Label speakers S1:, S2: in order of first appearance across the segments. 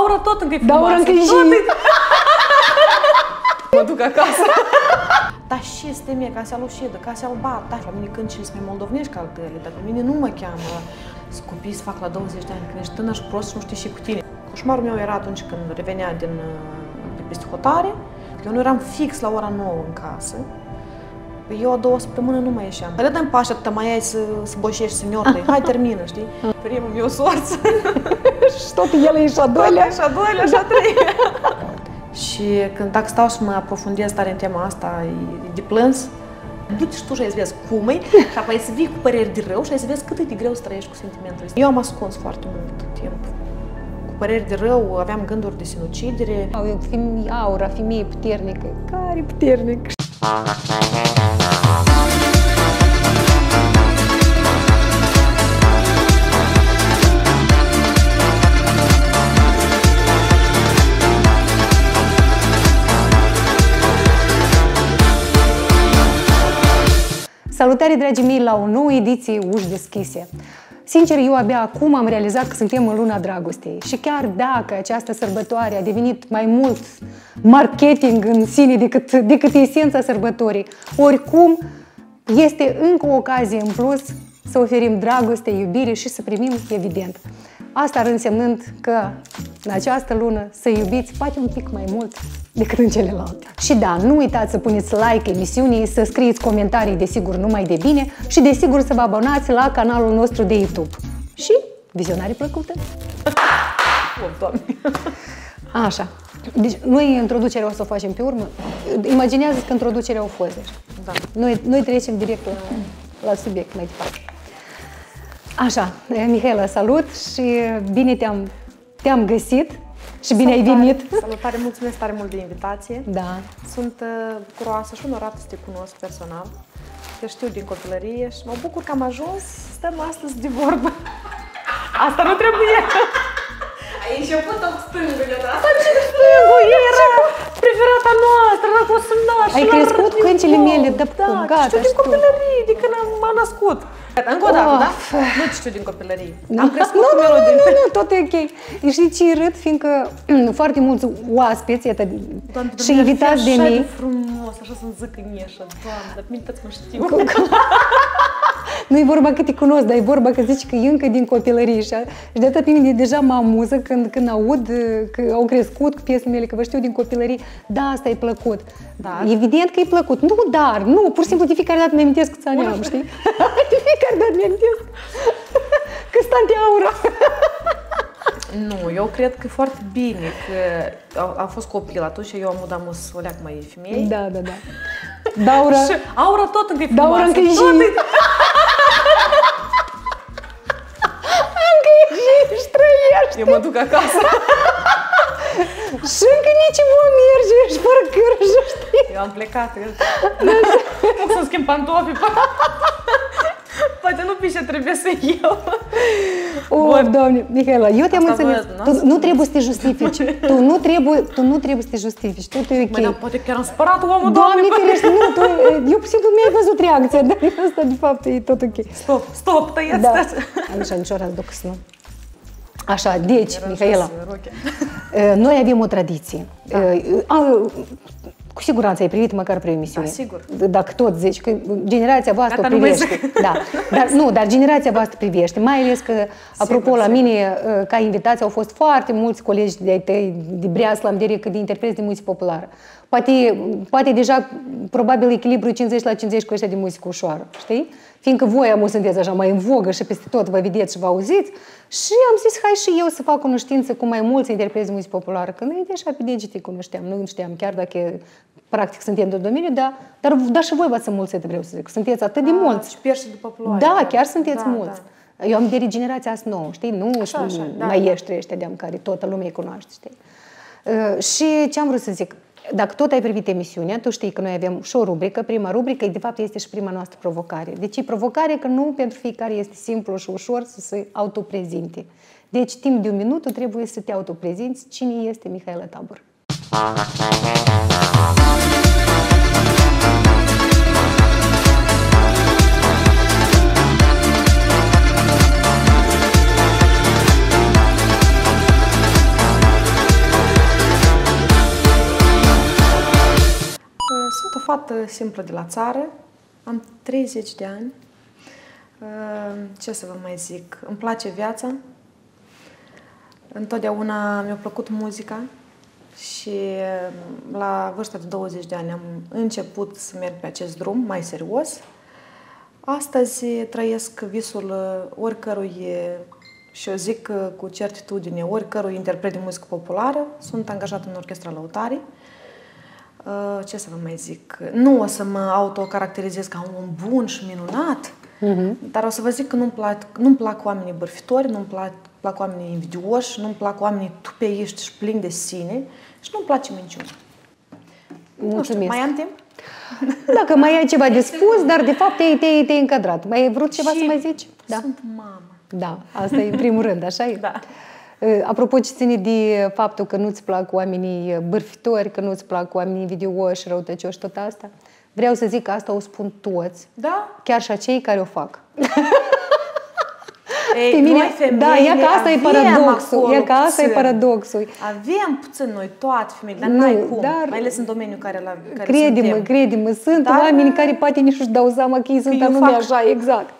S1: Aura tot încă e
S2: Da,
S1: frumoasă.
S2: Aura încă e
S1: tot
S2: și-
S1: Mă duc acasă. Dar și este mie, ca să-l uședă, ca să-l bat. Da, la mine când și mai moldovnești ca altele, dar pe mine nu mă cheamă. Sunt copii să fac la 20 de ani, când ești tânăr și prost și nu știi și cu tine. Coșmarul meu era atunci când revenea din, uh, de peste hotare, că eu nu eram fix la ora 9 în casă. Păi Eu două săptămâni nu mai ieșeam. Păi dă-mi pașa, tu mai ai să, să boșești, să niorle. Hai, termină, știi? Primul meu sorț.
S2: Și tot el e și a doilea.
S1: Și a doilea, și a treilea. și când dacă stau să mă aprofundez tare în tema asta, e de plâns, du-te și tu și ai să vezi cum e, și apoi să vii cu păreri de rău și ai să vezi cât e de greu să trăiești cu sentimentul ăsta. Eu am ascuns foarte mult timp. Cu păreri de rău, aveam gânduri de sinucidere.
S2: Au eu femi- aura, femeie puternică. Care puternic? Salutare, dragii mei, la o nouă ediție Uși Deschise. Sincer, eu abia acum am realizat că suntem în luna dragostei și chiar dacă această sărbătoare a devenit mai mult marketing în sine decât, decât esența sărbătorii, oricum este încă o ocazie în plus să oferim dragoste, iubire și să primim, evident. Asta ar însemnând că în această lună să iubiți poate un pic mai mult decât în celelalte. Și da, nu uitați să puneți like emisiunii, să scrieți comentarii, desigur, numai de bine și desigur să vă abonați la canalul nostru de YouTube. Și vizionare plăcută!
S1: Oh, Doamne.
S2: Așa. Deci noi introducerea o să o facem pe urmă. Imaginează că introducerea a fost deja.
S1: Da.
S2: Noi, noi trecem direct la, la subiect mai departe. Așa, eh, Mihaela, salut și bine te-am, te-am găsit și bine ai
S1: Salutare.
S2: venit.
S1: Salutare, mulțumesc tare mult de invitație.
S2: Da.
S1: Sunt uh, bucuroasă și onorată să te cunosc personal. Te știu din copilărie și mă bucur că am ajuns să stăm astăzi de vorbă. Asta nu trebuie! Ai început tot stângule, da? Asta ce stângul era preferata noastră, n-a fost să naș.
S2: Ai
S1: la
S2: crescut
S1: rândul
S2: cu încele
S1: meu.
S2: mele de
S1: Da,
S2: cum,
S1: te
S2: gata,
S1: știu din
S2: știu.
S1: copilărie, de când am, m-am născut. Încă o dată,
S2: Of.
S1: da? Nu te știu din copilărie. Am crescut
S2: nu,
S1: cu
S2: nu, nu,
S1: melodii.
S2: nu, nu, tot e ok. Știi ce râd? Fiindcă mm, foarte mulți oaspeți iată,
S1: Doamne,
S2: și invitați de
S1: așa
S2: mei,
S1: de frumos, așa să-mi zic în ieșă, Doamne, dar minte mă știu.
S2: nu e vorba că te cunosc, dar e vorba că zici că e încă din copilărie și, și de atât pe mine deja mă amuză când, când aud uh, că au crescut cu piesele mele, că vă știu din copilărie, da, asta e plăcut.
S1: Da.
S2: Evident că e plăcut. Nu, dar, nu, pur și simplu de fiecare dată mi amintesc câți ani am, știi? De fiecare dată mi amintesc că stante aura.
S1: Nu, eu cred că e foarte bine că am, am fost copil atunci, eu am udat mult să o leac mai femei.
S2: Da, da, da. Daura,
S1: Și aura tot încă e
S2: Da, aura
S1: frumoasă.
S2: încă e
S1: tot
S2: e și trăiești.
S1: Eu mă duc acasă.
S2: Și încă nici vom merge și fără cârjă, știi?
S1: Eu am plecat. Eu... Cum să schimb pantofi? Poate nu pe ce trebuie să iau.
S2: O, doamne, Mihaela, eu te-am
S1: Asta
S2: înțeles.
S1: văd,
S2: Tu
S1: n-am
S2: nu trebuie să te justifici. Tu nu trebuie, tu nu trebuie să te justifici. Totul e ok.
S1: Măi, dar poate chiar am spărat omul,
S2: Doamne,
S1: doamne.
S2: ferește, nu, tu, eu pur și simplu mi-ai văzut reacția, dar asta de fapt e tot ok.
S1: Stop, stop, tăiați,
S2: Da.
S1: tăiați.
S2: Așa, nici ora duc să nu. Așa, deci, Mihaela,
S1: Aranjează rochea.
S2: eh, noi avem o tradiție. Eh, a, Cu siguranță ai privit măcar pre emisiune.
S1: Da, sigur.
S2: Dacă tot zici că generația voastră
S1: Gata,
S2: o
S1: nu mai
S2: privește. Da. Dar, nu, dar generația voastră privește. Mai ales că, apropo, la
S1: sigur.
S2: mine, eh, ca invitați, au fost foarte mulți colegi de-ai tăi, de Breaslam, direct, de interpreți de muzică populară. Poate, poate deja, probabil, echilibru 50 la 50 cu ăștia de muzică ușoară, știi? Fiindcă voi amu sunteți așa mai în vogă și peste tot vă vedeți și vă auziți. Și am zis, hai și eu să fac cunoștință cu mai mulți interpreți de muzică populară. Că noi deja pe degete cunoșteam, nu știam chiar dacă practic suntem de domeniu, dar, dar, dar și voi v-ați înmulțit, vreau să zic. Sunteți atât de mulți.
S1: Și pierși după ploaie.
S2: Da, chiar sunteți
S1: Da,
S2: mulți. Eu am de generația asta nouă, știi? Nu
S1: Așa, așa, da,
S2: mai
S1: da.
S2: ești ăștia de care toată lumea îi cunoaște, știi? Uh, și ce am vrut să zic? Dacă tot ai privit emisiunea, tu știi că noi avem și o rubrică. Prima rubrică, de fapt, este și prima noastră provocare. Deci e provocare că nu pentru fiecare este simplu și ușor să se autoprezinte. Deci, timp de un minut, tu trebuie să te autoprezinți cine este Mihaela Tabor.
S1: Fată simplă de la țară, am 30 de ani. Uh, ce să vă mai zic? Îmi place viața. Întotdeauna mi-a plăcut muzica și uh, la vârsta de 20 de ani am început să merg pe acest drum mai serios. Astăzi trăiesc visul oricărui și eu zic cu certitudine oricărui interpret de muzică populară. Sunt angajat în Orchestra Lăutarii. Uh, ce să vă mai zic? Nu o să mă autocaracterizez ca un om bun și minunat, uh-huh. dar o să vă zic că nu-mi plac, nu-mi plac oamenii bărfitori, nu-mi plac, plac oamenii invidioși, nu-mi plac oamenii tupeiști și plini de sine și nu-mi place minciuna. Nu știu, mai am timp?
S2: Dacă mai ai ceva de spus, dar de fapt te-ai, te te încadrat. Mai ai vrut ceva și să mai zici?
S1: Da. Sunt mamă.
S2: Da, asta e în primul rând, așa e?
S1: Da.
S2: Apropo ce ține de faptul că nu-ți plac oamenii bârfitori, că nu-ți plac oamenii invidioși, răutăcioși, tot asta, vreau să zic că asta o spun toți,
S1: da?
S2: chiar și acei care o fac.
S1: Ei, Pe mine, noi femei,
S2: da, e că asta e paradoxul. E că asta puțin. e paradoxul.
S1: Avem puțin noi toate femeile, dar nu ai cum, dar, mai ales în domeniul care la care
S2: crede-mă,
S1: suntem.
S2: crede-mă, sunt dar, oameni care poate nici nu-și dau seama că ei sunt anume așa, exact.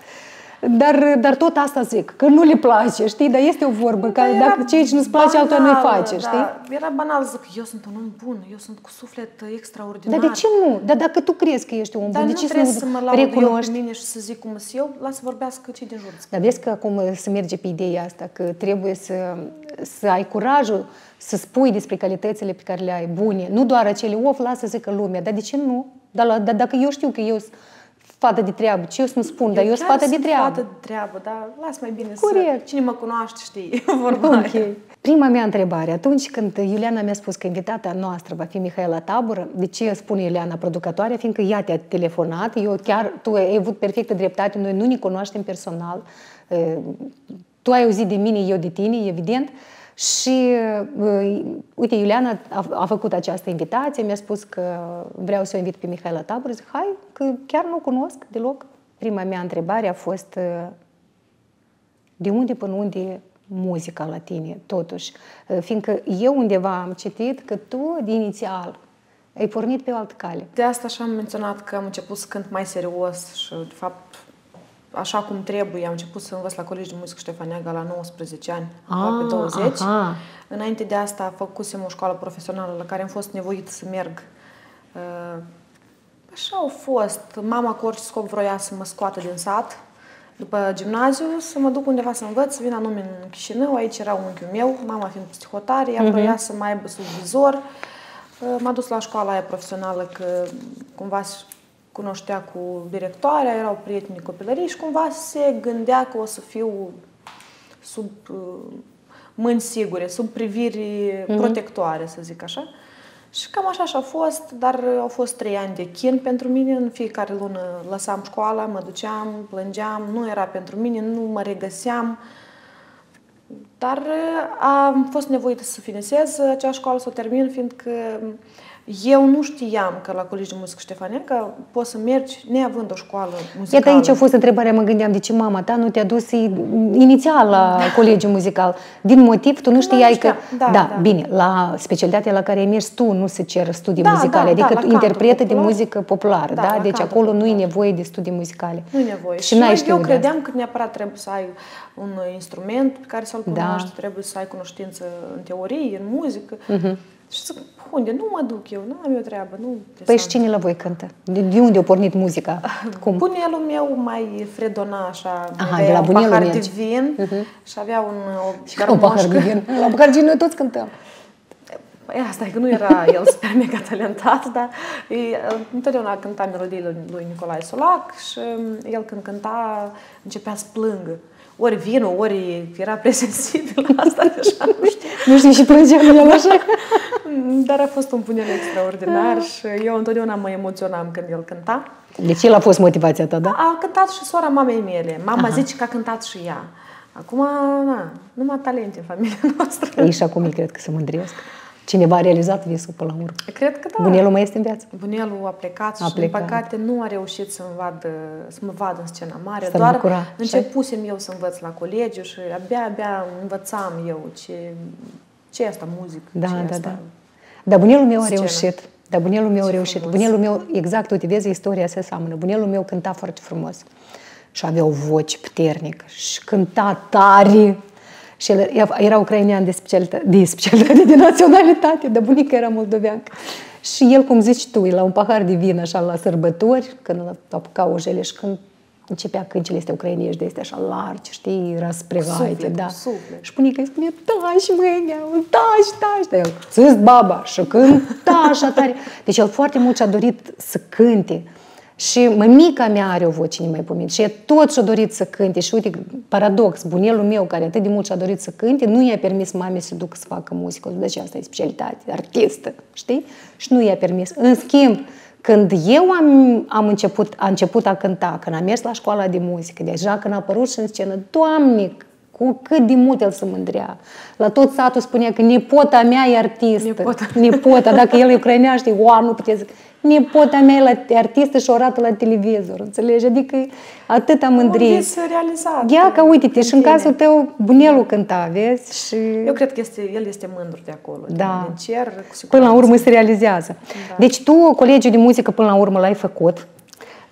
S2: Dar, dar tot asta zic, că nu le place, știi? Dar este o vorbă, că da, dacă ceea ce nu-ți place, altul nu-i face, știi? Da,
S1: era banal să zic, eu sunt un om bun, eu sunt cu suflet extraordinar.
S2: Dar de ce nu? Dar dacă tu crezi că ești un om
S1: dar
S2: bun, de ce
S1: să nu
S2: să
S1: mă laud recunoști? eu pe mine și să zic cum sunt eu, lasă să vorbească cei din jur.
S2: Dar vezi că acum să merge pe ideea asta, că trebuie să, să ai curajul să spui despre calitățile pe care le ai bune, nu doar acele, of, lasă să zică lumea, dar de ce nu? Dar, la, dar dacă eu știu că eu fată de treabă. Ce eu să-mi spun, eu dar eu sunt fată de treabă.
S1: fată de treabă, dar las mai bine Corect. să... Cine mă cunoaște știe vorba
S2: Ok. Aia. Prima mea întrebare, atunci când Iuliana mi-a spus că invitata noastră va fi Mihaela Tabură, de ce spune Iuliana producătoare? Fiindcă ea te-a telefonat, eu chiar, tu ai avut perfectă dreptate, noi nu ne cunoaștem personal, tu ai auzit de mine, eu de tine, evident, și, uh, uite, Iuliana a, a făcut această invitație, mi-a spus că vreau să o invit pe Mihaela Tabur. Zic, hai, că chiar nu o cunosc deloc. Prima mea întrebare a fost, uh, de unde până unde muzica la tine, totuși? Uh, fiindcă eu undeva am citit că tu, de inițial, ai pornit pe o altă cale.
S1: De asta așa am menționat că am început să cânt mai serios și, de fapt, așa cum trebuie. Am început să învăț la Colegiul de Muzică Ștefaniaga la 19 ani, aproape 20.
S2: Ah, aha.
S1: Înainte de asta făcusem o școală profesională la care am fost nevoit să merg. Uh, așa au fost. Mama cu orice scop vroia să mă scoată din sat. După gimnaziu, să mă duc undeva să învăț, vin anume în Chișinău, aici era unchiul meu, mama fiind psihotare, ea uh-huh. vroia să mai aibă subvizor. Uh, m-a dus la școala aia profesională, că cumva cunoștea cu directoarea, erau prieteni copilării și cumva se gândea că o să fiu sub uh, mâini sigure, sub priviri mm-hmm. protectoare, să zic așa. Și cam așa și-a fost, dar au fost trei ani de chin pentru mine. În fiecare lună lăsam școala, mă duceam, plângeam, nu era pentru mine, nu mă regăseam. Dar uh, am fost nevoită să finisez acea școală, să o termin, fiindcă eu nu știam că la Colegiul de Muzică Ștefania că poți să mergi neavând o școală muzicală.
S2: Iată aici a fost întrebarea, mă gândeam de ce mama ta nu te-a dus inițial la Colegiul Muzical. Din motiv, tu nu știai nu că... Da, da, da, bine, la specialitatea la care ai mers tu nu se cer studii
S1: da,
S2: muzicale,
S1: da,
S2: adică
S1: da,
S2: interpretă de muzică populară, da?
S1: da?
S2: Deci acolo nu e nevoie de studii muzicale.
S1: Nu e nevoie.
S2: Și, și
S1: eu, eu credeam că neapărat trebuie să ai un instrument pe care să-l
S2: Da.
S1: cunoști, trebuie să ai cunoștință în teorie, în muzică. Și zic, unde? Nu mă duc eu, nu am eu treabă. Nu
S2: Păi și cine la voi cântă? De, de unde a pornit muzica? Cum?
S1: Bunelul meu mai fredona așa,
S2: Aha,
S1: avea
S2: de la
S1: un
S2: bunelul
S1: pahar de
S2: mergi.
S1: vin și avea un, o
S2: Un pahar de vin. La pahar de vin noi toți cântăm.
S1: Păi asta e că nu era el super mega talentat, dar e, întotdeauna cânta melodiile lui Nicolae Solac și el când cânta începea să plângă. Ori vinul, ori era presensibil la asta, deja nu știu.
S2: Nu știu și plângea el așa.
S1: Dar a fost un punel extraordinar și eu întotdeauna mă emoționam când el cânta.
S2: Deci el a fost motivația ta, da?
S1: A cântat și sora mamei mele. Mama Aha. zice că a cântat și ea. Acum, na, numai talente în familia noastră.
S2: Ei și acum îi cred că se mândresc. Cineva a realizat visul până la urmă.
S1: Cred că da.
S2: Bunelul mai este în viață.
S1: Bunelul a plecat
S2: A
S1: și,
S2: plecat.
S1: din păcate, nu a reușit să, vadă, să mă vadă în scena mare.
S2: S-ar
S1: Doar
S2: bucura.
S1: începusem eu să învăț la colegiu și abia, abia învățam eu ce, ce e asta muzică.
S2: Da,
S1: ce e
S2: da,
S1: asta
S2: da. Dar bunelul meu a
S1: scenă.
S2: reușit. Dar bunelul meu a
S1: Ce
S2: reușit.
S1: frumos.
S2: Bunelul meu, exact, uite, vezi, istoria se seamănă. Bunelul meu cânta foarte frumos. Și avea o voce puternică și cânta tare. Și el era ucrainean de specialitate, de specialitate, de naționalitate, dar bunica era moldoveancă. Și el, cum zici tu, la un pahar de vin, așa, la sărbători, când îl apuca ojele și când începea cântele astea ucrainești de astea așa largi, știi, răspregaite,
S1: Suflet,
S2: da.
S1: suflet.
S2: Și bunica îi spunea, taci mâine, taci, taci. Dar el, țâs baba și cânta așa tare. Deci el foarte mult și-a dorit să cânte. Și mămica mea are o voce nemaipomenit și ea tot și-a dorit să cânte. Și uite, paradox, bunelul meu care atât de mult și-a dorit să cânte, nu i-a permis mamei să ducă să facă muzică. Deci asta e specialitate, artistă, știi? Și nu i-a permis. În schimb, când eu am, am început, a început a cânta, când am mers la școala de muzică, deja când a apărut și în scenă, Doamne, cu cât de mult el se mândrea. La tot satul spunea că nepota mea e artistă.
S1: Nepota.
S2: nepota dacă el e ucrainean, știi, oa, nu puteți zic. Nepota mea e la, artistă și o arată la televizor, înțelegi? Adică atâta mândrie.
S1: Un vis realizat.
S2: Ia că uite-te, și în
S1: tine.
S2: cazul tău, bunelul cânta, vezi? Și
S1: Eu cred că este, el este mândru de acolo,
S2: Da.
S1: din cer. cu
S2: până la
S1: siguranță.
S2: urmă se realizează.
S1: Da.
S2: Deci tu, colegiul de muzică, până la urmă l-ai făcut.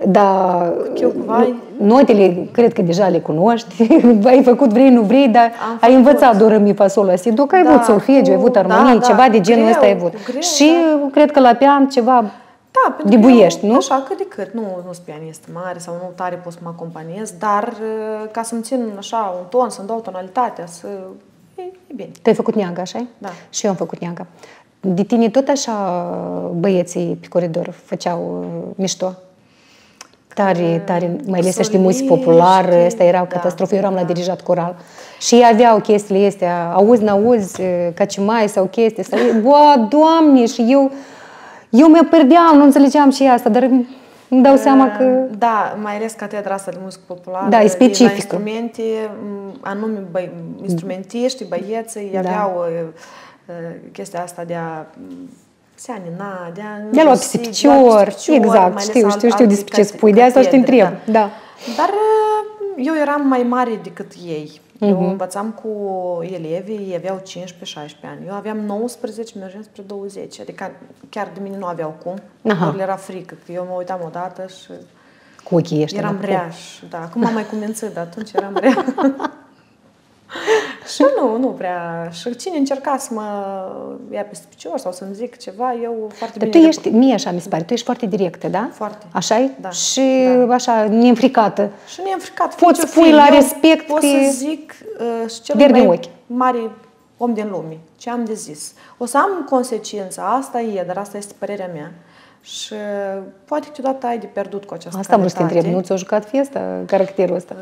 S2: Dar
S1: Chiucvai.
S2: notele, cred că deja le cunoști, ai făcut vrei, nu vrei, dar
S1: Am
S2: ai
S1: făcut.
S2: învățat do, mi, fa, sol, la, si, do, că ai
S1: Da,
S2: avut solfegiu, ai
S1: cu-
S2: avut
S1: da,
S2: armonii,
S1: da,
S2: ceva de genul
S1: greu,
S2: ăsta ai avut.
S1: greu,
S2: Și
S1: da.
S2: cred că la pian ceva
S1: Da, pentru
S2: de
S1: că
S2: buiești,
S1: eu,
S2: nu?
S1: Așa, cât de cât. Nu, nu sunt pianist mare sau nu tare pot să mă acompaniez, dar uh, ca să-mi țin așa un ton, să-mi dau tonalitatea, să... E, e bine.
S2: Tu ai făcut neagă, așa
S1: Da.
S2: Și eu am făcut neagă. De tine tot așa băieții pe coridor făceau uh, mișto? Tare, tare, mai ales ăștia muzici
S1: soliști,
S2: populară, asta era o
S1: da,
S2: catastrofă, eu eram la
S1: da.
S2: dirijat coral. Și ei aveau chestiile astea, auzi, n-auzi, cacimai sau chestii astea. Bă, Doamne, și eu, eu mă pierdeam, nu înțelegeam și asta, dar îmi dau seama că...
S1: Da, mai ales catedra asta de muzică populară.
S2: Da, e
S1: La
S2: specifică.
S1: instrumente, m, anume băi, instrumentiști, băieții,
S2: Da.
S1: aveau uh, uh, chestia asta de a m, se anina, de a...
S2: De a lua
S1: înjosi,
S2: peste
S1: de a lua
S2: picior,
S1: peste picior,
S2: exact,
S1: mai ales
S2: știu,
S1: alt-
S2: știu, știu
S1: alte
S2: despre ce
S1: cate-
S2: spui, de asta și te
S1: catedre,
S2: întreb, da.
S1: Dar uh, eu eram mai mare decât ei. Eu
S2: Mhm.
S1: învățam cu elevii, ei aveau 15-16 ani. Eu aveam 19, mergeam spre 20. Adică chiar de mine nu aveau cum.
S2: Aha.
S1: Lor le era frică, că eu mă uitam odată și
S2: Cu ochii ăștia.
S1: eram
S2: da.
S1: rea și, da, acum am mai cumințit, dar atunci eram rea. și nu, nu prea. Și cine încerca să mă ia peste picior sau să-mi zic ceva, eu foarte
S2: Dar
S1: bine...
S2: tu ești, mie așa mi se pare, tu ești foarte directă, da?
S1: Foarte.
S2: așa e?
S1: Da,
S2: Și
S1: da.
S2: așa, neînfricată.
S1: Și nu e fricat.
S2: Poți
S1: fiind ce
S2: pui
S1: fi,
S2: la
S1: eu
S2: respect
S1: Pot
S2: pe-
S1: să zic uh, și cel
S2: Verde în
S1: mai
S2: ochi.
S1: mare om din lume. Ce am de zis. O să am consecința, asta e, dar asta este părerea mea. Și uh, poate câteodată ai de pierdut cu această
S2: Asta vreau să te întreb,
S1: calitate.
S2: nu ți-a jucat fiesta caracterul ăsta?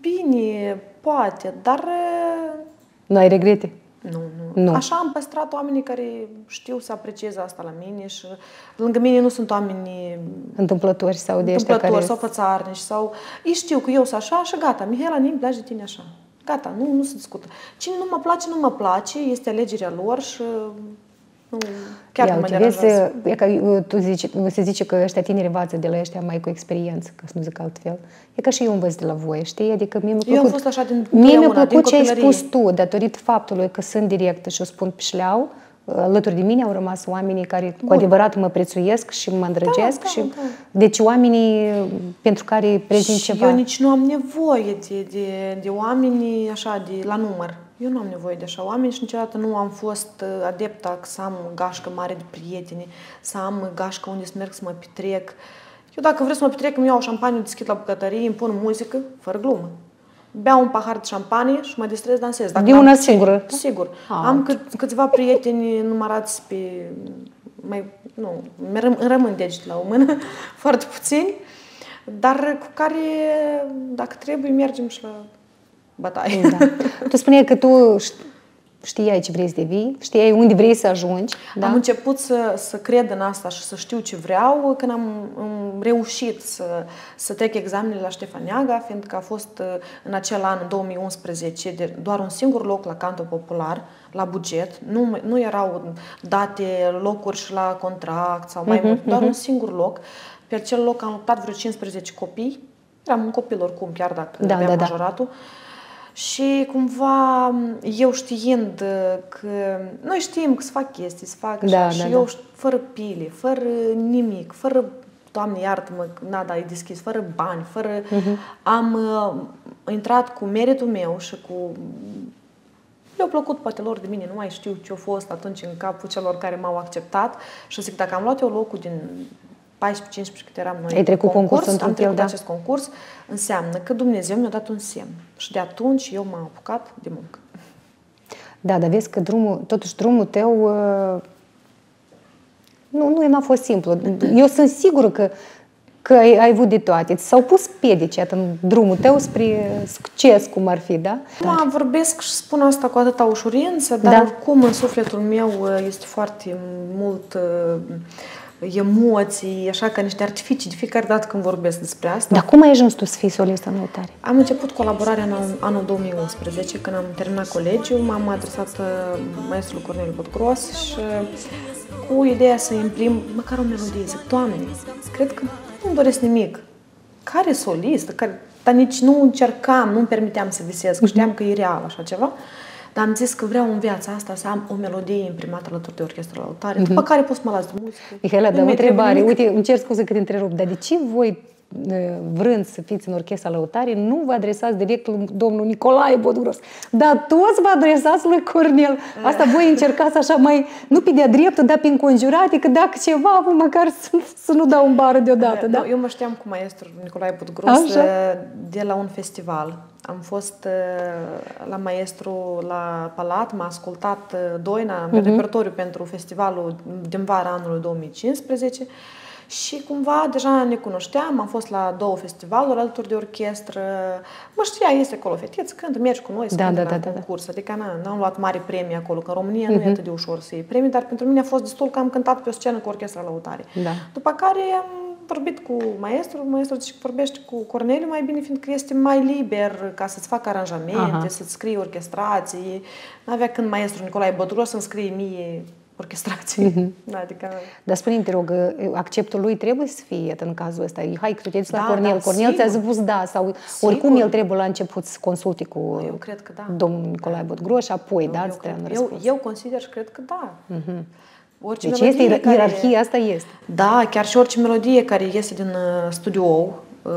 S1: Bine, poate, dar uh,
S2: Nu ai regrete?
S1: nu, nu,
S2: Nu.
S1: Așa am păstrat oamenii care știu să aprecieze asta la mine și lângă mine nu sunt oameni
S2: Întâmplători sau de ăștia
S1: întâmplători
S2: care...
S1: sau fățarnici sau ei știu că eu sunt așa și gata, Mihaela, nu-mi place de tine așa. Gata, nu, nu se discută. Cine nu mă place, nu mă place, este alegerea lor și nu, chiar
S2: Ia,
S1: nu mă
S2: uite, vezi,
S1: deranjează.
S2: e că uh, tu zici, se zice că ăștia tineri învață de la ăștia mai cu experiență, ca să nu zic altfel. E ca și eu învăț de la voi, știi? Adică mie mi-a
S1: Eu am
S2: plăcut,
S1: fost așa din
S2: mie mi-a
S1: totdeauna,
S2: plăcut
S1: din
S2: ce ai
S1: copilărie.
S2: spus tu, datorită faptului că sunt directă și o spun pe șleau, alături de mine au rămas oamenii care cu adevărat mă prețuiesc și mă îndrăgesc.
S1: da,
S2: și,
S1: da.
S2: Deci oamenii pentru care prezint
S1: Și
S2: ceva.
S1: eu nici nu am nevoie de, de, de oameni așa, de la număr. Eu nu am nevoie de așa oameni și niciodată nu am fost uh, adepta să am gașcă mare de prieteni, să am gașcă unde să merg să mă petrec. Eu dacă vreau să mă petrec, îmi iau șampanie, deschid la bucătărie, îmi pun muzică, fără glumă. Beau un pahar de șampanie și mă distrez, dansez. Dacă
S2: De
S1: n-am
S2: una
S1: cu cine,
S2: singură?
S1: Sigur.
S2: Ah,
S1: am cât, câțiva prieteni numărați pe... Mai, nu, mi răm- îmi rămân degete la o mână, foarte puțini, dar cu care, dacă trebuie, mergem și la bătaie.
S2: Da. Tu spuneai că tu ș- știai ce vrei să devii, știai unde vrei să ajungi. Da?
S1: Am început să, să cred în asta și să știu ce vreau când am, am reușit să, să trec examenele la Ștefaniaga, fiindcă a fost uh, în acel an, în 2011, de, doar un singur loc la canto popular, la buget. Nu, nu erau date locuri și la contract sau mai mult, doar un singur loc. Pe acel loc am luptat vreo 15 copii. Eram un copil oricum, chiar dacă
S2: Da,
S1: aveam
S2: da, da.
S1: Majoratul. Și cumva eu știind că noi știm că se fac chestii, se fac
S2: Da,
S1: așa,
S2: da,
S1: și
S2: da.
S1: eu șt- fără pile, fără nimic, fără Doamne iartă-mă, că nada e deschis, fără bani, fără... Am uh, intrat cu meritul meu și cu... Le-au plăcut poate lor de mine, nu mai știu ce a fost atunci în capul celor care m-au acceptat și zic, dacă am luat eu locul din 14-15 cât eram noi
S2: Ai
S1: în
S2: trecut concursul într-un
S1: am trecut
S2: fel, da.
S1: acest concurs, înseamnă că Dumnezeu mi-a dat un semn. Și de atunci eu m-am apucat de muncă.
S2: Da, dar vezi că drumul, totuși drumul tău uh, nu, nu n-a fost simplu. Eu sunt sigură că, că ai, ai avut de toate. Ți s-au pus piedici iată, în drumul tău spre succes, cum ar fi, da?
S1: Da, vorbesc și spun asta cu atâta ușurință, dar
S2: Da.
S1: oricum în sufletul meu uh, este foarte mult uh, emoții, așa ca niște artificii de fiecare dată când vorbesc despre asta.
S2: Dar cum ai ajuns tu să fii solistă în lăutare?
S1: Am început colaborarea în anul, anul 2011, când am terminat colegiul, m-am adresat uh, maestrului Corneliu Potgros și cu ideea să imprim măcar o melodie. Zic, Doamne, cred că nu-mi doresc nimic. Care solist? Care... Dar nici nu încercam, nu-mi permiteam să visez, că știam că e real așa ceva. Dar am zis că vreau în viața asta să am o melodie imprimată alături de orchestră la altare, după care pot să mă las de muzică.
S2: Mihaela,
S1: Nu
S2: dar o
S1: mi-e trebuie
S2: întrebare.
S1: nimic.
S2: Uite, îmi cer scuze că te întrerup, dar de ce voi, uh, vrând să fiți în orchestra lăutare, nu vă adresați direct lui domnul Nicolae Bodgros? Dar toți vă adresați lui Cornel. Asta voi încercați așa mai, nu pe de-a dreptul, dar pe înconjurate, că dacă ceva, vă măcar să, să nu dau un bară deodată, da?
S1: Nu, eu mă știam cu maestru Nicolae Budgros
S2: Așa.
S1: de la un festival. Am fost uh, la maestru la Palat, m-a ascultat uh, Doina, uh-huh. repertoriu pentru festivalul din vara anului 2015 și cumva deja ne cunoșteam, am fost la două festivaluri alături de orchestră, mă știa, este acolo fetiță, când mergi cu noi să
S2: Da,
S1: cânti
S2: da,
S1: la
S2: da, da, da.
S1: concurs, adică na, n-am luat mari premii acolo, că în România nu e atât de ușor să iei premii, dar pentru mine a fost destul că am cântat pe o scenă cu orchestra lăutare.
S2: Da.
S1: După care am vorbit cu maestru, maestru zice că vorbește cu Corneliu mai bine, fiindcă este mai liber ca să-ți facă aranjamente,
S2: Aha.
S1: să-ți scrie orchestrații. N-avea când maestru Nicolae Bădugros să-mi scrie mie orchestrații.
S2: Mhm.
S1: Adică,
S2: Dar spune te rog, acceptul lui trebuie să fie iată, în cazul ăsta. Hai că tu te duci la
S1: Da,
S2: Cornel,
S1: da,
S2: Cornel ți-a
S1: sigur.
S2: spus da, sau
S1: Sigur.
S2: oricum el trebuie la început să consulte cu
S1: Eu cred că da.
S2: domnul Nicolae Botgroș și apoi, da,
S1: eu,
S2: îți dea un
S1: cred-
S2: răspuns.
S1: eu, eu consider și cred că da. Orice
S2: Deci
S1: melodie
S2: este,
S1: care-
S2: ierarhia asta este.
S1: Da, chiar și orice melodie care iese din uh, studio, uh,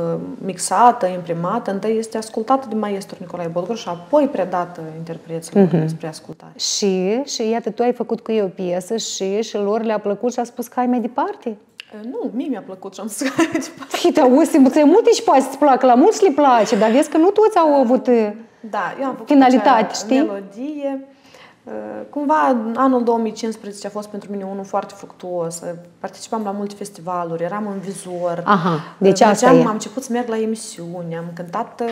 S1: mixată, imprimată, întâi este ascultată de maestru Nicolae Bodgor și apoi predată interpreților
S2: Mhm.
S1: spre ascultare.
S2: Și, și iată, tu ai făcut cu ei o piesă și, și lor le-a plăcut și a spus că hai mai departe.
S1: Uh, Nu, mie mi-a plăcut și am zis că
S2: Fii, te auzi, ți multe și poate să-ți placă, la mulți le place, dar vezi că nu toți au avut... uh,
S1: Da, eu am făcut
S2: Finalitate,
S1: acea
S2: știi?
S1: melodie. Uh, Cumva, anul 2015 a fost pentru mine unul foarte fructuos. Uh, Participam la multe festivaluri, eram în vizor.
S2: Aha, deci
S1: Uh,
S2: asta
S1: mergeam,
S2: e.
S1: Am început să merg la emisiuni, am cântat, uh,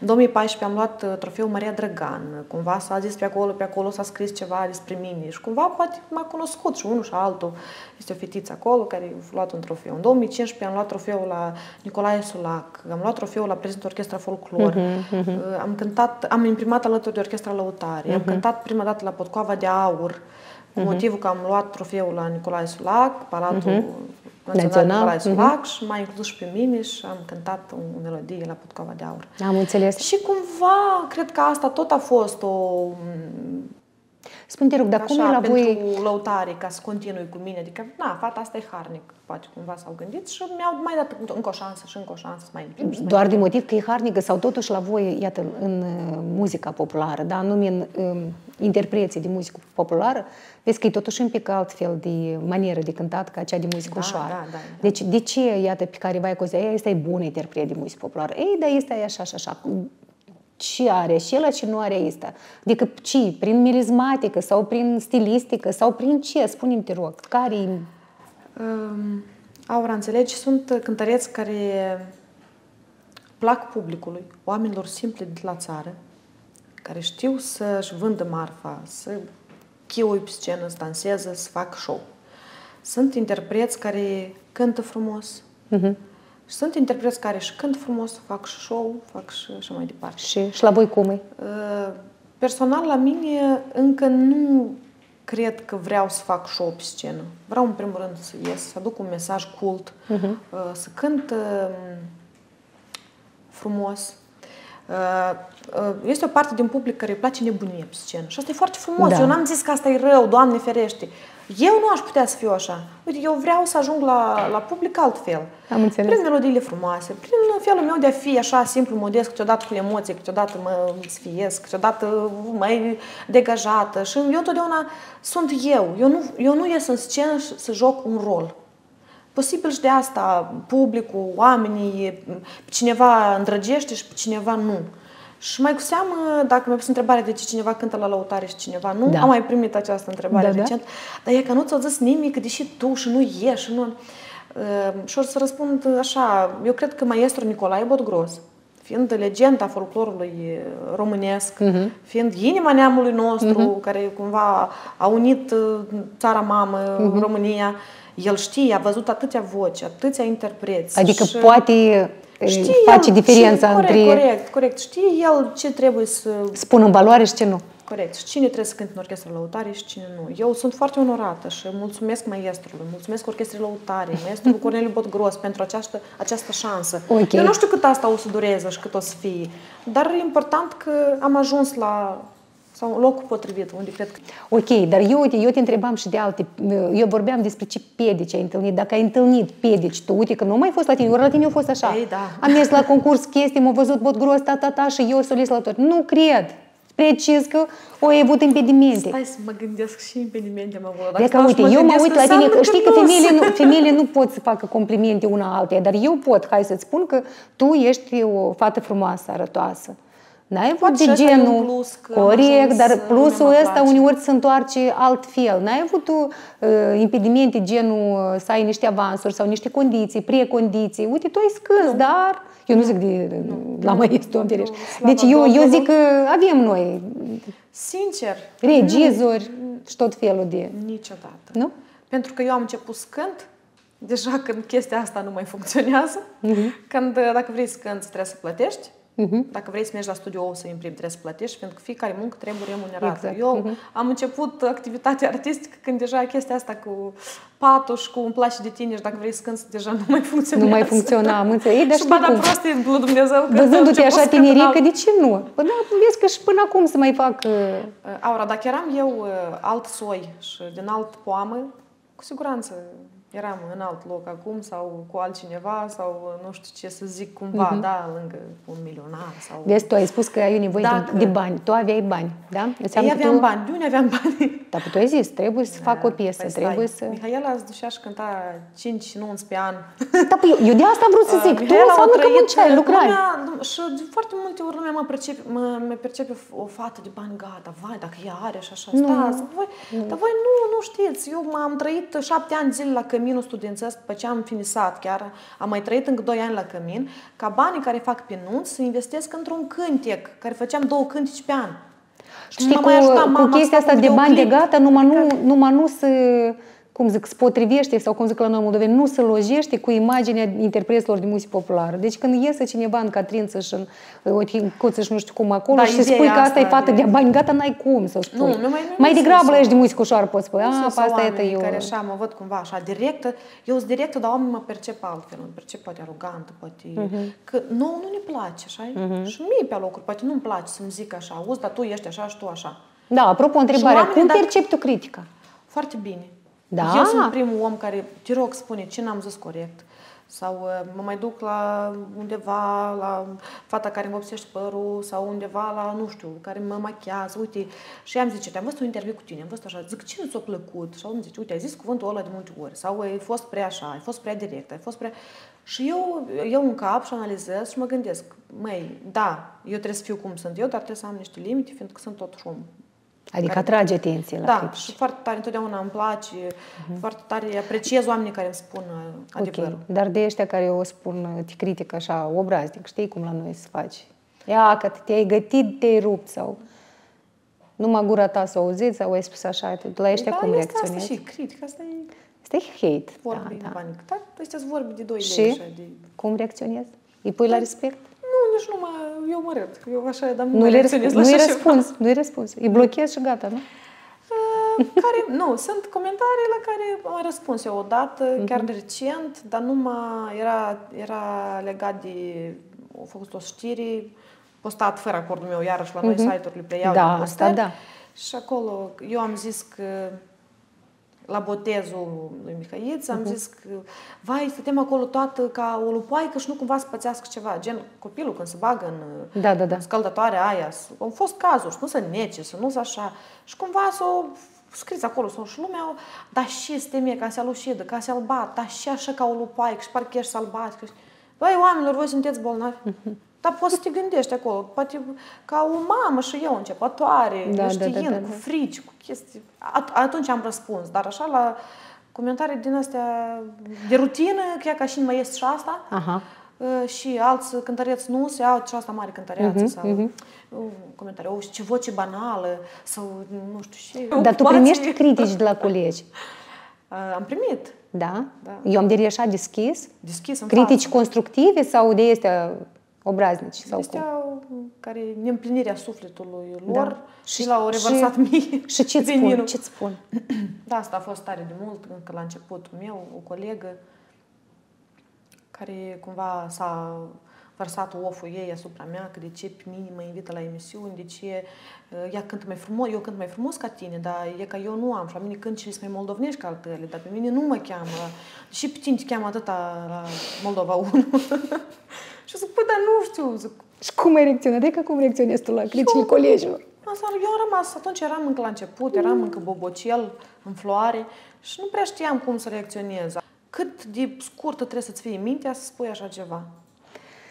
S1: în 2014 am luat uh, trofeul Maria Drăgan. Cumva s-a zis pe acolo, pe acolo s-a scris ceva despre mine și cumva poate m-a cunoscut și unul și altul. Este o fetiță acolo care a luat un trofeu. În 2015 am luat trofeul la Nicolae Sulac, am luat trofeul la prezentul Orchestra Folclor,
S2: Mhm,
S1: Uh, am cântat, am imprimat alături de Orchestra Lăutare, am cântat prima dată la Potcoava de Aur, cu motivul că am luat trofeul la Nicolae Sulac, Palatul Național,
S2: Național,
S1: Nicolae Sulac și m-a inclus și pe mine și am cântat o melodie la Potcoava de Aur.
S2: Am înțeles.
S1: Și cumva, cred că asta tot a fost o
S2: Spune, te rog, dar cum
S1: așa,
S2: e la
S1: pentru
S2: voi...
S1: lăutare, ca să continui cu mine. Adică, na, fata asta e harnic, poate cumva s-au gândit și mi-au mai dat încă o șansă și încă o șansă să mai imprim. și să mai
S2: Doar din motiv că e harnică sau totuși la voi, iată, în uh, muzica populară, da, anume în um, interpreții de muzică populară, vezi că e totuși un pic altfel de manieră de cântat ca cea de muzică
S1: Da,
S2: ușoară.
S1: da, da, da.
S2: Deci de ce, iată, pe care vai cozea, ea este bun interpret de muzică populară? Ei, dar este așa și așa. Ce are și el, ce nu are asta? Adică ce? Prin mirizmatică sau prin stilistică sau prin ce? Spune-mi, te rog, care e
S1: Um, Aura, înțelegi, sunt cântăreți care plac publicului, oamenilor simpli de la țară, care știu să-și vândă marfa, să chiui pe scenă, să danseze, să facă show. Sunt interpreți care cântă frumos,
S2: Mhm.
S1: Și sunt interpreți care își cântă frumos, fac și show, fac și așa mai departe.
S2: și, și la voi cum e?
S1: Uh, Personal, la mine încă nu cred că vreau să fac show pe scenă. Vreau, în primul rând, să ies, să aduc un mesaj cult, uh, să cânt uh, frumos. Uh, uh, este o parte din public care îi place nebunie pe scenă și asta e foarte frumos.
S2: Da.
S1: Eu n-am zis că asta e rău, Doamne ferește. Eu nu aș putea să fiu așa. Uite, eu vreau să ajung la, la public altfel.
S2: Am înțeles.
S1: Prin melodiile frumoase, prin felul meu de a fi așa simplu, modest, câteodată cu emoție, câteodată mă sfiesc, câteodată mai degajată. Și eu întotdeauna sunt eu. Eu nu, eu nu ies în scenă și să joc un rol. Posibil și de asta publicul, oamenii, pe cineva îndrăgește și pe cineva nu. Și mai cu seamă, dacă mi-a pus întrebarea de ce cineva cântă la lautare și cineva nu,
S2: Da.
S1: am mai primit această întrebare
S2: Da, da.
S1: recent, dar e că nu ți-au zis nimic, deși tu și nu ești și nu... Uh, și o să răspund așa, eu cred că maestru Nicolae Bodgros, fiind legenda folclorului uh, românesc,
S2: Mhm.
S1: fiind inima neamului nostru, care cumva a unit uh, țara mamă,
S2: Mhm.
S1: România, el știe, a văzut atâția voci, atâția interpreți.
S2: Adică
S1: și
S2: poate e,
S1: știe
S2: face
S1: el
S2: diferența
S1: ce, corect,
S2: între
S1: Corect, corect. Știe el ce trebuie să
S2: spun în valoare și ce nu.
S1: Corect. Și cine trebuie să cânte în orchestră lăutare și cine nu. Eu sunt foarte onorată și mulțumesc maestrului, mulțumesc orchestrei lăutare, maestrul Corneliu Botgros pentru această, această șansă.
S2: Ok.
S1: Eu nu știu cât asta o să dureze și cât o să fie, dar e important că am ajuns la sau în locul potrivit, unde cred că...
S2: Ok, dar eu, uite, eu te întrebam și de alte, eu vorbeam despre ce piedici ai întâlnit. Dacă ai întâlnit piedici, tu uite că nu mai fost la tine, ori la tine a fost așa.
S1: Ei, da.
S2: Am mers la concurs chestii, m-au văzut bot gros, ta, ta, ta, și eu solist la tot. Nu cred. Precis că o ai avut impedimente.
S1: Stai să mă gândesc și impedimente am avut.
S2: Dacă,
S1: stau și
S2: uite,
S1: mă
S2: eu mă
S1: gândesc,
S2: uit la tine,
S1: înseamnă
S2: că știi că
S1: nu
S2: femeile nu,
S1: sunt.
S2: femeile nu pot să facă complimente una altuia, dar eu pot, hai să-ți spun că tu ești o fată frumoasă, arătoasă. N-ai avut
S1: Poate și
S2: de
S1: ăsta e un
S2: genul,
S1: plus, că am
S2: corect,
S1: ajuns
S2: dar
S1: să
S2: plusul
S1: lumea mă
S2: ăsta
S1: place.
S2: uneori se întoarce altfel. N-ai avut tu uh, impedimente genul uh, să ai niște avansuri sau niște condiții, precondiții. Uite, tu ai scâns, dar... Eu nu zic de, la maestru, Doamne ferește.
S1: slavă
S2: Deci eu, eu
S1: Domnului.
S2: zic că avem noi
S1: Sincer,
S2: regizori și tot felul de...
S1: niciodată.
S2: Nu?
S1: Pentru că eu am început să cânt, deja când chestia asta nu mai funcționează,
S2: Mhm.
S1: când dacă vrei să cânti, trebuie să plătești, dacă vrei să mergi la studio să imprimi, trebuie să plătești, pentru că fiecare muncă trebuie remunerată.
S2: Exact.
S1: Eu am început activitatea artistică când deja chestia asta cu patul și cu îmi place de tine și dacă vrei să cânti, deja nu mai funcționează.
S2: Nu mai funcționa, am înțeles. Ei, dar
S1: și
S2: știi
S1: ba,
S2: cum?
S1: dar prost e lui Dumnezeu că am
S2: Văzându-te
S1: început
S2: așa
S1: să cânt în
S2: tinerică,
S1: alt-
S2: de ce nu? Păi da, vezi că și până acum să mai fac... uh,
S1: Aura, dacă eram eu uh, alt soi și din alt poamă, cu siguranță eram în alt loc acum sau cu altcineva sau uh, nu știu ce să zic cumva, da, lângă un milionar sau...
S2: Vezi, tu ai spus că ai nevoie
S1: Dacă-
S2: de, de bani. Tu aveai bani, da?
S1: Ei
S2: Înseamnă că
S1: aveam
S2: tu...
S1: bani, de unde aveam bani?
S2: Dar tu ai zis, trebuie să fac o piesă,
S1: Păi stai,
S2: trebuie să...
S1: Mihaela îți ducea și cânta 5 și 11 ani.
S2: Da, păi eu, eu de asta vreau să zic. Tu
S1: Mihaela a
S2: înseamnă că
S1: trăit,
S2: munceai, lucrai.
S1: lumea- și de foarte multe ori lumea mă percepe, mă, mă percepe o fată de bani gata, vai, dacă ea are și așa, stați, voi, dar voi nu, nu știți, eu m-am trăit șapte ani zile la căminul studențesc, după ce am finisat, chiar am mai trăit încă doi ani la cămin, ca banii care fac pe nunți să investesc într-un cântec, care făceam două cânteci pe an. Și
S2: Știi,
S1: mă
S2: cu,
S1: mai ajuta
S2: cu
S1: mama să
S2: chestia
S1: fac
S2: asta
S1: un
S2: de bani de
S1: videoclip.
S2: gata, numai nu, numai nu se, cum zic, se potrivește, sau cum zic la noi moldoveni, nu se lojește cu imaginea interpreților de muzică populară. Deci când iese cineva în Catrință și în o Ticuță și nu știu cum acolo
S1: Da,
S2: și
S1: ideea
S2: spui că asta e
S1: asta
S2: fată
S1: de-
S2: de bani gata, n-ai cum să spui.
S1: Nu, mi-a mai- mi-a
S2: mai
S1: mai
S2: degrabă
S1: zis-o.
S2: la ești de muzică ușoară poți spune, a,
S1: Sunt
S2: pe asta e
S1: oamenii
S2: eu.
S1: care așa mă văd cumva așa directă. Eu sunt directă, dar oamenii mă percep altfel. Mă percep poate arogantă, poate...
S2: Mhm.
S1: Că nu, nu ne place, așa Și mie pe locuri, poate nu-mi place să-mi zic așa, auzi, dar tu ești așa și tu așa.
S2: Da, apropo, întrebarea,
S1: oamenii
S2: cum
S1: dacă-
S2: percepi tu critica?
S1: Foarte bine.
S2: Da?
S1: Eu sunt primul om care, te rog, spune ce n-am zis corect. Sau uh, mă mai duc la undeva, la fata care îmi vopsește părul, sau undeva la, nu știu, care mă machează, uite. Și ea îmi zice, te-am văzut un interviu cu tine, am văzut așa, zic, ce nu ți-a plăcut? Și îmi zice, uite, ai zis cuvântul ăla de multe ori, sau ai fost prea așa, ai fost prea direct, ai fost prea... Și eu, eu în cap și analizez și mă gândesc, măi, da, eu trebuie să fiu cum sunt eu, dar trebuie să am niște limite, pentru că sunt totuși om
S2: Adică atrage atenție la
S1: da,
S2: critici.
S1: și foarte tare întotdeauna îmi place, foarte tare apreciez oamenii care îmi spun uh, adevărul.
S2: Ok, dar de ăștia care o spun, te critică așa, obraznic, știi cum la noi se face? Ia că te-ai gătit, te-ai rupt sau numai gura ta s-a auzit sau ai spus așa, tu la ăștia
S1: da,
S2: cum
S1: este asta
S2: reacționezi?
S1: și critic, asta e
S2: Asta e hate.
S1: vorbe
S2: da, da.
S1: panic. Da, astea sunt vorbe de doi lei.
S2: Și
S1: Așa, de...
S2: cum reacționezi? Îi pui la respect?
S1: Nu, nici nu mă, eu mă râd. Eu așa, dar nu,
S2: Nu
S1: mai
S2: le
S1: reacționez
S2: răspuns,
S1: la
S2: nu-i
S1: așa ceva.
S2: răspuns, nu-i răspuns. Îi blochezi și gata, nu?
S1: Uh, care, nu, sunt comentarii la care am răspuns eu odată,
S2: Mhm.
S1: chiar de recent, dar numai era, era legat de, au făcut o știre pe postat fără acordul meu, iarăși la noi
S2: Mhm.
S1: site-urile preiau
S2: Da,
S1: din
S2: asta
S1: postări.
S2: da.
S1: Și acolo eu am zis că la botezul lui Mihaiț, am zis că, vai, stăteam acolo toată ca o lupoaică și nu cumva să pățească ceva. Gen, copilul când se bagă în,
S2: Da, da, da.
S1: în scăldătoarea aia, s- au fost cazuri, să nu se nece, să nu se așa. Și cumva s-o scris acolo, s-o și lumea, dar și este mie, ca să alușidă, ca să albat, dar și așa ca o lupoaică și parcă ești salbat. Băi, oamenilor, voi sunteți bolnavi. Dar poți să te gândești acolo, poate ca o mamă și eu începătoare,
S2: Da, da,
S1: neștiind,
S2: da, da,
S1: cu
S2: da.
S1: frici, cu chestii. At- atunci am răspuns, dar așa la comentarii din astea de rutină, chiar ca și în mai este și asta,
S2: Aha.
S1: Uh, și alți cântăreți nu se iau și asta mare cântăreață
S2: Mhm,
S1: sau uh, comentarii, oh, ce voce banală sau nu știu ce.
S2: Dar tu
S1: ocupație.
S2: primești critici de la colegi,
S1: Uh, Am primit.
S2: da?
S1: Da.
S2: Eu am de așa deschis?
S1: Deschis în
S2: Critici
S1: față.
S2: constructive sau de astea obraznici? Sau cum?
S1: Astea care neîmplinirea sufletului lor
S2: Da.
S1: și, l-au revărsat mie
S2: Și ce-ți
S1: veninul.
S2: spun? Ce-ți spun?
S1: Da, asta a fost tare de mult, încă la începutul meu, o colegă care cumva s-a vărsat oful ei asupra mea, că de ce pe mine mă invită la emisiuni, de ce uh, ea cântă mai frumos, eu cânt mai frumos ca tine, dar e ca eu nu am și la mine cânt și mai moldovnești ca altele, dar pe mine nu mă cheamă. Și pe tine te cheamă atâta la Moldova 1. și zic, păi, dar nu știu, zic,
S2: Și cum ai reacționat? Adică cum reacționezi tu la criticile colegilor?
S1: Asta, eu am rămas, atunci eram încă la început, eram încă bobocel, în floare și nu prea știam cum să reacționez. Cât de scurtă trebuie să-ți fie mintea să spui așa ceva.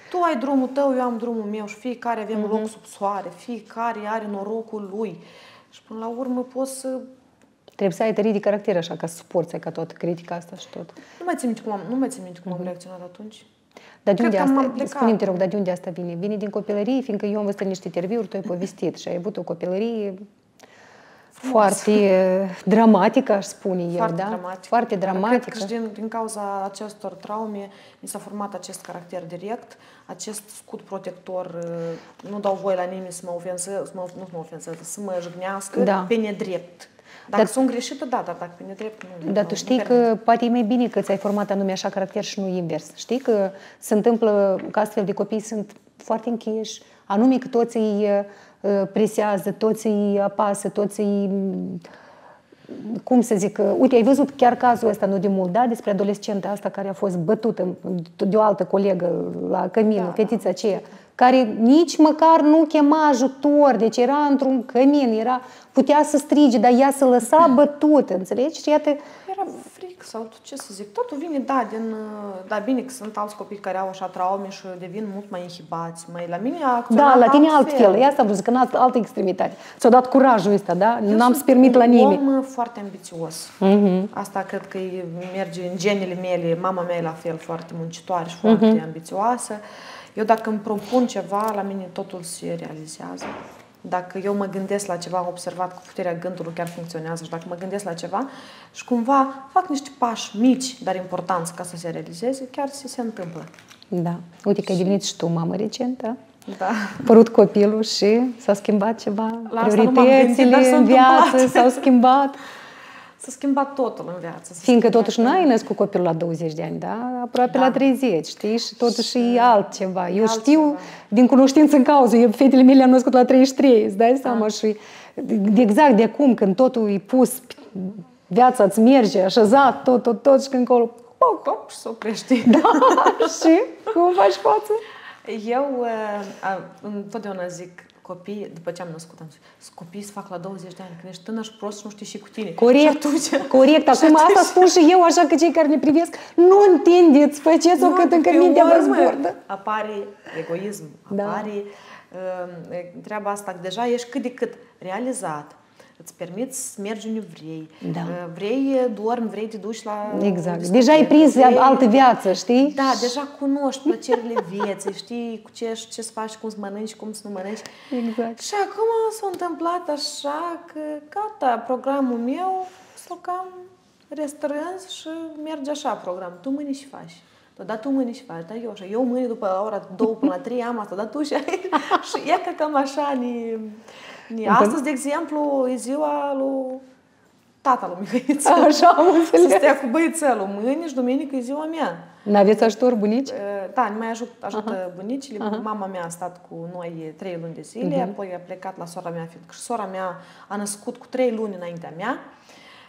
S1: Tu ai drumul tău, eu am drumul meu și fiecare avem
S2: Mhm.
S1: loc sub soare, fiecare are norocul lui. Și până la urmă poți să...
S2: Trebuie să ai tării de caracter așa, ca să suporți ca toată critica asta și tot.
S1: Nu mai țin minte cum am, nu mai țin minte cum am reacționat atunci.
S2: Dar de
S1: Cred
S2: unde
S1: că m-am
S2: asta?
S1: plecat.
S2: Spune-mi, te rog, dar de unde asta vine? Vine din copilărie, fiindcă eu am văzut în niște interviuri, tu ai povestit și ai avut o copilărie foarte eh, dramatică, aș spune eu,
S1: Foarte
S2: da?
S1: dramatic.
S2: Foarte
S1: Cred
S2: dramatică.
S1: că și din, din cauza acestor traume mi s-a format acest caracter direct, acest scut protector. uh, Nu dau voie la nimeni să mă ofenseze, să mă, nu să mă ofenseze, să mă jignească
S2: Da.
S1: pe nedrept. Dacă
S2: Dar-
S1: sunt greșită, da, dar dacă pe nedrept, nu.
S2: Dar
S1: nu,
S2: tu știi
S1: nu permit.
S2: că poate e mai bine că ți-ai format anume așa caracter și nu invers. Știi că se întâmplă că astfel de copii sunt foarte închiși, anume că toți îi uh, presează, toți îi apasă, toți îi cum să zic, uh, uite, ai văzut chiar cazul ăsta nu de mult, da, despre adolescenta asta care a fost bătută de o altă colegă la cămin,
S1: Da,
S2: fetița aceea, care nici măcar nu chema ajutor, deci era într-un cămin, era, putea să strige, dar ea se lăsa bătută, înțelegi? Și iată,
S1: Era fric sau tu ce să zic, totul vine, da, din, uh, da, bine că sunt alți copii care au așa traume și devin mult mai inhibați, mai la mine a
S2: Da,
S1: acționat
S2: la tine altfel. E asta am vrut să zic, în alt, altă extremitate. Ți-a dat curajul ăsta, da?
S1: Eu
S2: N-am
S1: sunt
S2: permit la
S1: un
S2: nimeni. Mhm.
S1: om foarte ambițios. Asta cred că e- merge în genele mele. Mama mea e la fel foarte muncitoare și foarte
S2: Mhm.
S1: ambițioasă. Eu dacă îmi propun ceva, la mine totul se realizează. Dacă eu mă gândesc la ceva, am observat că puterea gândului chiar funcționează și dacă mă gândesc la ceva și cumva fac niște pași mici, dar importanți ca să se realizeze, chiar se, se întâmplă.
S2: Da. Uite că ai devenit și tu mamă recent, da?
S1: Da.
S2: A apărut copilul și s-a schimbat ceva?
S1: La asta nu m-am gândit, dar
S2: Prioritățile
S1: s-a
S2: în viață
S1: întâmplat.
S2: s-au schimbat?
S1: S-a schimbat totul în viață. s-a
S2: Fiindcă
S1: schimbat
S2: totuși n-ai născut copilul la 20 de ani, da? Aproape
S1: Da.
S2: la 30, știi? Și totuși e altceva. Eu
S1: altceva.
S2: știu din cunoștință în cauză, eu fetele mele am născut la 33, îți dai seama?
S1: Ah.
S2: Și de exact de acum, când totul e pus, viața îți merge, așezat, tot, tot, tot și când încolo,
S1: Hop, hop, și se oprește.
S2: da, și cum faci față?
S1: Eu uh, a, întotdeauna zic copii, după ce am născut, am zis, copiii se fac la 20 de ani, când ești tânăr și prost și nu știi și cu tine.
S2: Corect,
S1: Și atunci,
S2: corect. Acum asta spun și eu, așa că cei care ne privesc, nu întindeți, faceți-o cât încă
S1: pe
S2: mintea vă
S1: urmă
S2: zburdă.
S1: Apare egoism,
S2: Da.
S1: apare uh, treaba asta, că deja ești cât de cât realizat. Îți permiți să mergi unde vrei.
S2: Da.
S1: Uh, Vrei, dormi, vrei, te duci la...
S2: Exact.
S1: discotecă,
S2: Deja ai prins
S1: vrei-
S2: altă viață, știi?
S1: Da, deja cunoști plăcerile vieții, știi cu ce, ce să faci, cum să mănânci, cum să nu mănânci.
S2: Exact.
S1: Și acum s-a întâmplat așa că gata, programul meu s-a cam restrâns și merge așa programul. Tu mâine și faci. Da, da, tu mâine și faci, da, eu așa. Eu mâine după la ora 2 până la 3 am asta, da, tu și ai. și e că cam așa ni, ni. Astăzi, de exemplu, e ziua lui tata lui Mihăiță.
S2: Așa am
S1: Să
S2: înțeles.
S1: stea cu băiețelul. Mâine și duminică e ziua mea.
S2: N-aveți ajutor bunici?
S1: Uh, Da, ne mai ajut, ajută bunicile. Mama mea a stat cu noi trei luni de zile,
S2: Mhm.
S1: apoi a plecat la sora mea, fiindcă și sora mea a născut cu trei luni înaintea mea.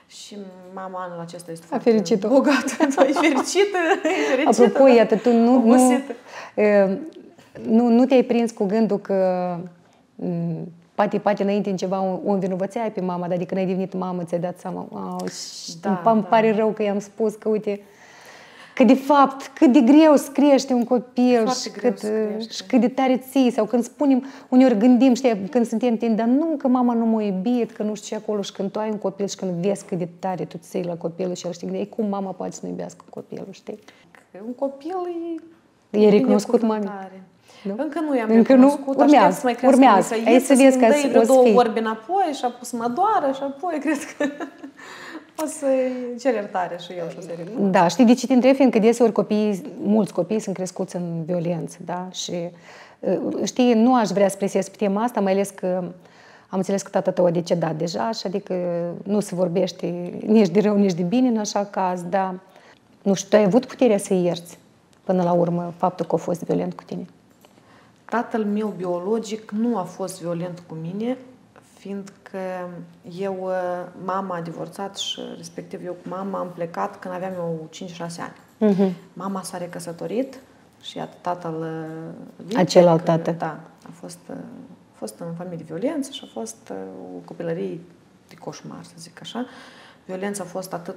S1: Și mama anul acesta este foarte
S2: fericit-o.
S1: bogată. Da, e fericită, e fericită.
S2: Apropo,
S1: da.
S2: iată, tu nu, nu,
S1: Obosită.
S2: e, nu, nu te-ai prins cu gândul că m, poate, poate înainte în ceva o, o învinovățeai pe mama, dar de când ai devenit mamă ți-ai dat seama, wow, și
S1: Da,
S2: da, îmi
S1: da.
S2: pare rău că i-am spus că, uite, că de fapt, cât de greu să crește un copil
S1: Foarte
S2: și
S1: greu
S2: cât,
S1: să crește.
S2: și cât de tare ții sau când spunem, uneori gândim, știi, când suntem tine, dar nu că mama nu m-a iubit, că nu știu ce acolo și când tu ai un copil și când vezi cât de tare tu ții la copilul și el știi, ei, cum mama poate să nu iubească copilul, știi?
S1: Că Un copil e...
S2: E recunoscut mami.
S1: Binecuvântare.
S2: Nu?
S1: Încă nu i-am
S2: Încă nu?
S1: recunoscut,
S2: Urmează,
S1: aștept să mai crească
S2: urmează.
S1: Lisa.
S2: Hai
S1: Iese
S2: să vezi
S1: să-mi
S2: că
S1: dai
S2: o
S1: vreo
S2: să
S1: două
S2: fii.
S1: vorbe înapoi și apoi să mă doară și apoi cred că o să-i cer iertare și eu și o să-i recunosc.
S2: Da, știi de ce te întreb? Fiindcă deseori copiii, mulți copii sunt crescuți în violență, da? Și uh, știi, nu aș vrea să presez pe tema asta, mai ales că am înțeles că tata tău a decedat deja, și adică nu se vorbește nici de rău, nici de bine în așa caz, da? Nu știu, tu ai avut puterea să ierți până la urmă faptul că a fost violent cu tine?
S1: Tatăl meu biologic nu a fost violent cu mine, fiindcă eu, uh, mama a divorțat și respectiv eu cu mama am plecat când aveam eu 5-6 ani.
S2: Mhm.
S1: Mama s-a recăsătorit și iată tatăl uh, Vintec,
S2: Acelalt tată.
S1: Da, a fost, uh, a fost în familie de violență și a fost uh, o copilărie de coșmar, să zic așa. Violența a fost atât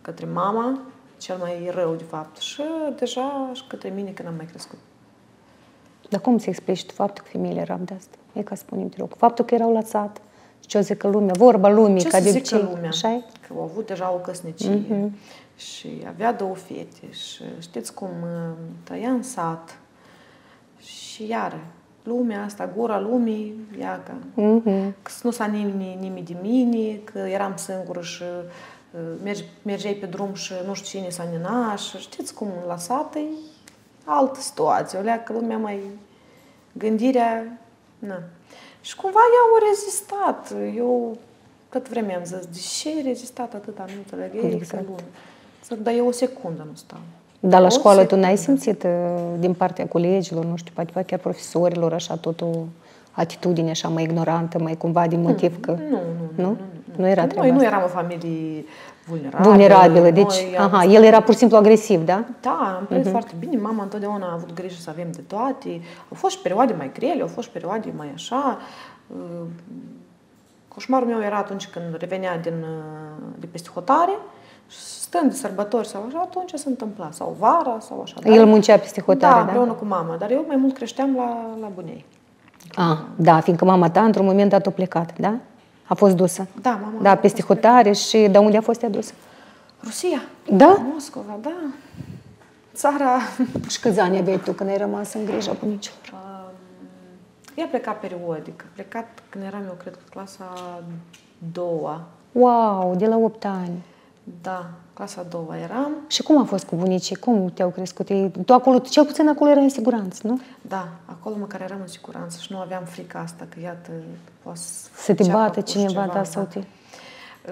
S1: către mama, cel mai rău de fapt, și deja și către mine când am mai crescut.
S2: Dar cum să explici tu faptul că femeile erau de asta? E ca spune te rog. Faptul că erau lăsate. Și ce o zică lumea, vorba lumii,
S1: Ce
S2: ca
S1: să
S2: de
S1: zică
S2: obicei.
S1: lumea?
S2: Așa
S1: Că au avut deja o căsnicie
S2: Mhm.
S1: și avea două fete și știți cum uh, trăia în sat și iară, lumea asta, gura lumii, ia că,
S2: Mhm.
S1: că nu s-a nimeni, nimeni de mine, că eram singură și uh, mergi, mergeai pe drum și nu știu cine s-a nina și știți cum la sat e altă situație, o leacă lumea mai gândirea, na. Și cumva ea au rezistat. Eu tot vremea am zis, de ce ai rezistat atâta, nu înțeleg, e
S2: Exact.
S1: exact. lună. Zic, dar eu o secundă nu stau.
S2: Dar la
S1: O
S2: școală tu n-ai
S1: secundă.
S2: simțit uh, din partea colegilor, nu știu, poate chiar profesorilor, așa tot o atitudine așa mai ignorantă, mai cumva din motiv că...
S1: Nu, nu, nu.
S2: Nu?
S1: Nu,
S2: Nu era
S1: Noi
S2: treaba
S1: nu
S2: asta.
S1: eram o familie vulnerabilă.
S2: Vulnerabilă, deci,
S1: Noi am
S2: aha, el era pur și simplu agresiv, da?
S1: Da, am prins foarte bine. Mama întotdeauna a avut grijă să avem de toate. Au fost și perioade mai grele, au fost și perioade mai așa. Uh, Coșmarul meu era atunci când revenea din, uh, de peste hotare, și stând de sărbători sau așa, atunci se întâmpla. Sau vara, sau așa.
S2: El muncea peste hotare,
S1: da?
S2: da?
S1: împreună cu mama. Dar eu mai mult creșteam la, la bunei.
S2: Ah, da, fiindcă mama ta într-un moment dat a plecat, da? A fost dusă.
S1: Da, mama.
S2: Da,
S1: a
S2: peste
S1: fost
S2: hotare și de unde a fost ea dusă?
S1: Rusia.
S2: Da?
S1: Moscova, da. Țara
S2: Și câți ani aveai tu când ai rămas în grija bunicilor?
S1: Um, ea pleca periodic. A plecat când eram eu, cred că clasa a doua.
S2: Wow, de la 8 ani.
S1: Da, clasa a doua eram.
S2: Și cum a fost cu bunicii? Cum te-au crescut ei? Tu acolo, cel puțin acolo erai în siguranță, nu?
S1: Da, acolo măcar eram în siguranță și nu aveam frica asta că iată poate
S2: Să te
S1: ceapă
S2: bată
S1: cu
S2: cineva,
S1: ceva,
S2: da, sau te...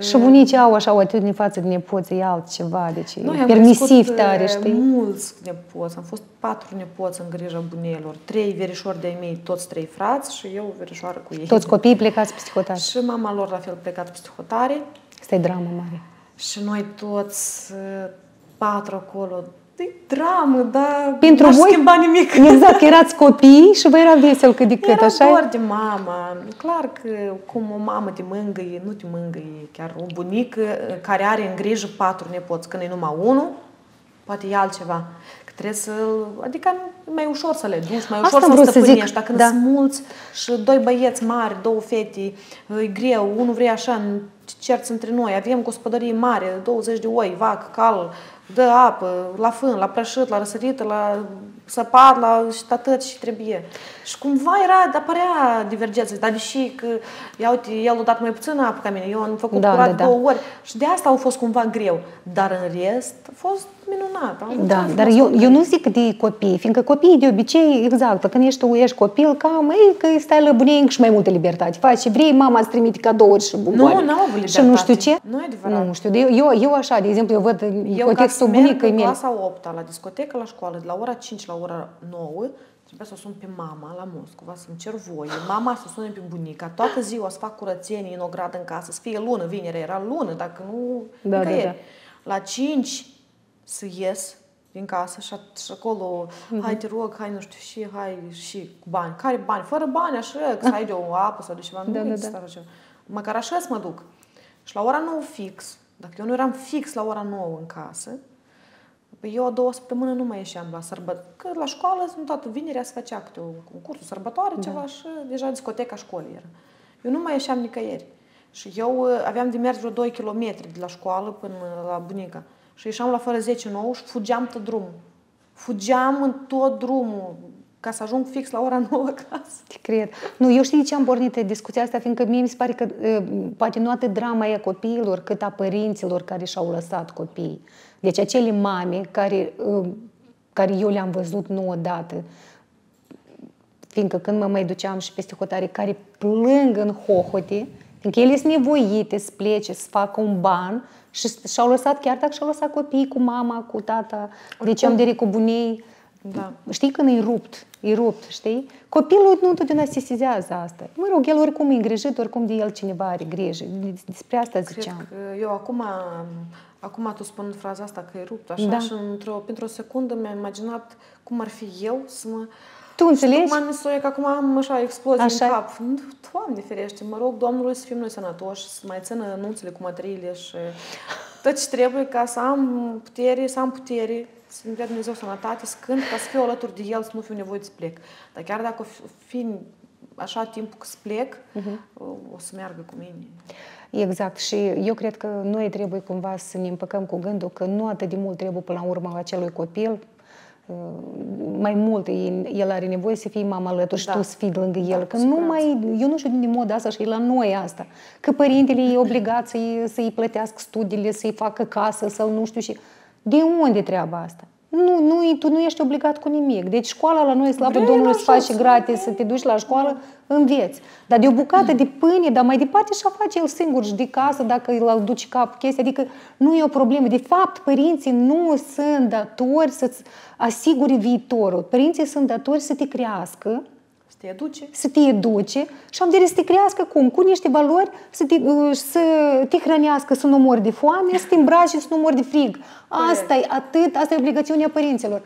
S2: Și bunicii au așa o atitudine față de nepoții, e altceva, deci
S1: Noi
S2: e
S1: am
S2: permisiv
S1: crescut,
S2: tare,
S1: e,
S2: știi?
S1: mulți nepoți. Am fost patru nepoți în grija bunelor. Trei verișori de-ai mei, toți trei frați și eu verișoară cu ei.
S2: Toți copiii plecați peste hotare.
S1: Și mama lor la fel plecat peste hotare.
S2: Asta e dramă mare.
S1: Și noi toți uh, patru acolo. E dramă, dar
S2: Pentru
S1: n-aș
S2: voi-
S1: schimba nimic.
S2: Exact, că erați copii și vă era vesel cât de cât,
S1: Era
S2: așa
S1: doar de mama. Clar că cum o mamă te mângâie, nu te mângâie, chiar o bunică uh, care are în grijă patru nepoți, când e numai unul, poate e altceva. Că trebuie să, adică e mai ușor să le duci, mai
S2: Asta
S1: ușor
S2: am
S1: să
S2: vrut să zic,
S1: stăpânești. Dacă
S2: da.
S1: sunt mulți și doi băieți mari, două fete, e greu, unul vrea așa, în cerți între noi, avem gospodărie mare, 20 de oi, vac, cal, dă apă, la fân, la prășit, la răsărită, la săpat, la și atât și trebuie. Și cumva era, apărea divergență, dar deși că, ia uite, el a dat mai puțin apă ca mine, eu am făcut
S2: Da,
S1: curat
S2: da, da.
S1: două ori și de asta au fost cumva greu. Dar în rest a fost minunat. Am avut
S2: Da,
S1: frumos
S2: dar eu,
S1: copii.
S2: Eu nu zic de copii, fiindcă copiii de obicei, exact, când ești tu, ești copil, cam, ei, că stai la bunic și mai multă libertate. Faci ce vrei, mama îți trimite cadouri și buboare.
S1: Nu, n-au avut libertate.
S2: Și nu știu ce.
S1: Nu e adevărat.
S2: Nu știu, eu, eu, eu așa, de exemplu, eu văd
S1: Eu
S2: contextul
S1: ca să merg
S2: bunicăi
S1: în
S2: mele.
S1: clasa 8 la discotecă, la școală, de la ora 5 la ora 9, trebuia să o sun pe mama la Moscova, să-mi cer voie. Mama să sune pe bunica, toată ziua să fac curățenie în o gradă în casă, să fie lună, vinere, era lună, dacă nu,
S2: Da, da,
S1: nicăieri.
S2: da.
S1: La 5 să ies din casă și, at- și acolo,
S2: Mhm.
S1: hai te rog, hai nu știu și, hai și cu bani. Care bani? Fără bani, așa, că să ai de o apă sau de ceva.
S2: Da,
S1: nu
S2: da,
S1: există
S2: da.
S1: așa ceva. Măcar așa să mă duc. Și la ora 9 fix, dacă eu nu eram fix la ora 9 în casă, Păi eu două săptămâni nu mai ieșeam la sărbători. Că la școală, sunt toată vinerea se făcea câte o concurs, o sărbătoare, ceva și deja discoteca școlii era. Eu nu mai ieșeam nicăieri. Și eu uh, aveam de mers vreo 2 km de la școală până la bunica. Și ieșeam la fără 10 nouă și fugeam tot drumul. Fugeam în tot drumul ca să ajung fix la ora 9 acasă.
S2: Te cred. Nu, eu știu de ce am pornit discuția asta, fiindcă mie mi se pare că e, poate nu atât drama e a copiilor, cât a părinților care și-au lăsat copiii. Deci acele mame care, e, care eu le-am văzut nu odată, fiindcă când mă mai duceam și peste hotare, care plâng în hohote, fiindcă ele sunt nevoite să plece, să facă un ban și și-au lăsat, chiar dacă și-au lăsat copiii cu mama, cu tata, deci am de cu bunei,
S1: Da.
S2: Știi când e rupt, e rupt, știi? Copilul nu întotdeauna se sesizează asta. Mă rog, el oricum e îngrijit, oricum de el cineva are grijă. Despre asta
S1: Cred
S2: ziceam.
S1: că eu acum, acum tu spun fraza asta că e rupt așa
S2: Da.
S1: și într-o, pentru o secundă mi-am imaginat cum ar fi eu să mă...
S2: Tu înțelegi?
S1: Tocmai mi se că acum am așa explozii
S2: Așa.
S1: în cap. Nu, Doamne ferește, mă rog Domnului să fim noi sănătoși, să mai țină anunțele cu materiile și tot ce trebuie ca să am putere, să am putere, să-mi dea Dumnezeu sănătate, să cânt, ca să fiu alături de El, să nu fiu nevoie să plec. Dar chiar dacă o fi- fi așa timpul că să plec, o, o să meargă cu mine.
S2: Exact. Și eu cred că noi trebuie cumva să ne împăcăm cu gândul că nu atât de mult trebuie până la urmă acelui copil, uh, mai mult el- el are nevoie să fie mama alături și
S1: Da.
S2: tu să fii lângă el.
S1: Da,
S2: că
S1: cu
S2: nu
S1: siguranță.
S2: mai, eu nu știu din mod asta și e la noi asta. Că părintele e obligat să-i, să-i plătească studiile, să-i facă casă sau nu știu și... De unde treaba asta? Nu, nu, tu nu ești obligat cu nimic. Deci școala la noi, slavă
S1: Vrei,
S2: Domnului,
S1: la
S2: să faci
S1: școală,
S2: gratis, să te duci la școală, înveți. Dar de o bucată de pâine, dar mai departe și-a face el singur și de casă, dacă îl duci cap chestia. Adică nu e o problemă. De fapt, părinții nu sunt datori să-ți asigure viitorul. Părinții sunt datori să te crească,
S1: Să te educe.
S2: să te educe și am de să te crească cum? Cu niște valori, să te, uh, să te hrănească, să nu mori de foame, să te îmbrace, să nu mori de frig. Asta e atât, asta e obligațiunea părinților.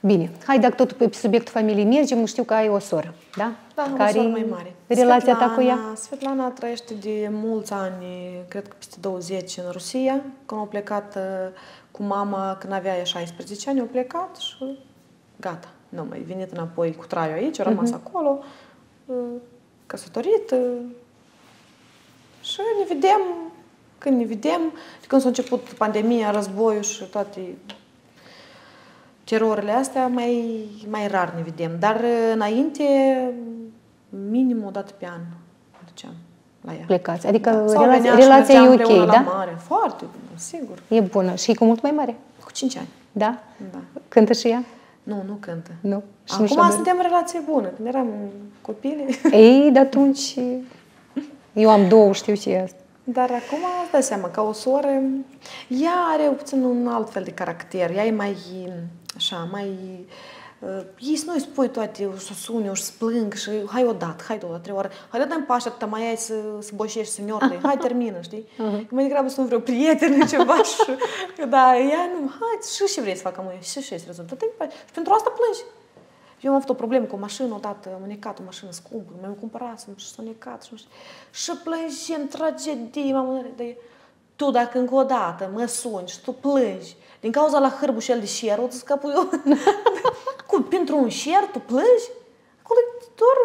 S2: Bine, hai dacă tot pe subiectul familiei mergem, știu că ai o soră, da?
S1: Da, am o
S2: Care
S1: soră mai mare.
S2: Relația ta cu ea?
S1: Svetlana- Svetlana trăiește de mulți ani, cred că peste 20 în Rusia. Când au plecat uh, cu mama, când avea ea 16 ani, au plecat și gata. Nu mai venit înapoi cu traiul aici, a rămas
S2: Mhm.
S1: acolo, uh, căsătorit. uh, Și ne vedem, când ne vedem, de când s-a început pandemia, războiul și toate terorile astea, mai, mai rar ne vedem. Dar uh, înainte, minim o dată pe an mă duceam la ea.
S2: Plecați. Adică
S1: Sau
S2: relația,
S1: venea și
S2: relația e
S1: mergeam
S2: ok,
S1: împreună
S2: da?
S1: La mare. Foarte bună, sigur.
S2: E bună. Și e cu mult mai mare,
S1: Cu 5 ani.
S2: da?
S1: Da.
S2: Cântă și ea?
S1: Nu, nu cântă.
S2: Nu. Și nu și-a
S1: Acum
S2: dorit?
S1: suntem în relație bună. Când eram copii.
S2: Ei, de atunci... Eu am două, știu și asta.
S1: Dar acum îți dai seama, ca o soră, ea are puțin un alt fel de caracter. Ea e mai, așa, mai... Uh, ei să nu-i spui toate, o să suni, o să plâng și hai odată, hai două, trei ore, hai dă-mi pașa atâta mai ai să, să boșești seniorului, hai termină, știi? Uh-huh. Mai degrabă sunt vreo prietenă, ceva și... Da, ea nu, hai, și ce vrei să facă mâine, și ce este rezultatul? Și pentru asta plângi. Eu am avut o problemă cu o mașină odată, am necat o mașină scumpă, mi-am cumpărat și s-a necat și nu știu. Și plângi în tragedie, mamă, de tu dacă încă o dată mă suni și tu plângi din cauza la hârbușel de șer, o să scapă eu. Cum, pentru un șer tu plângi? Acolo e doar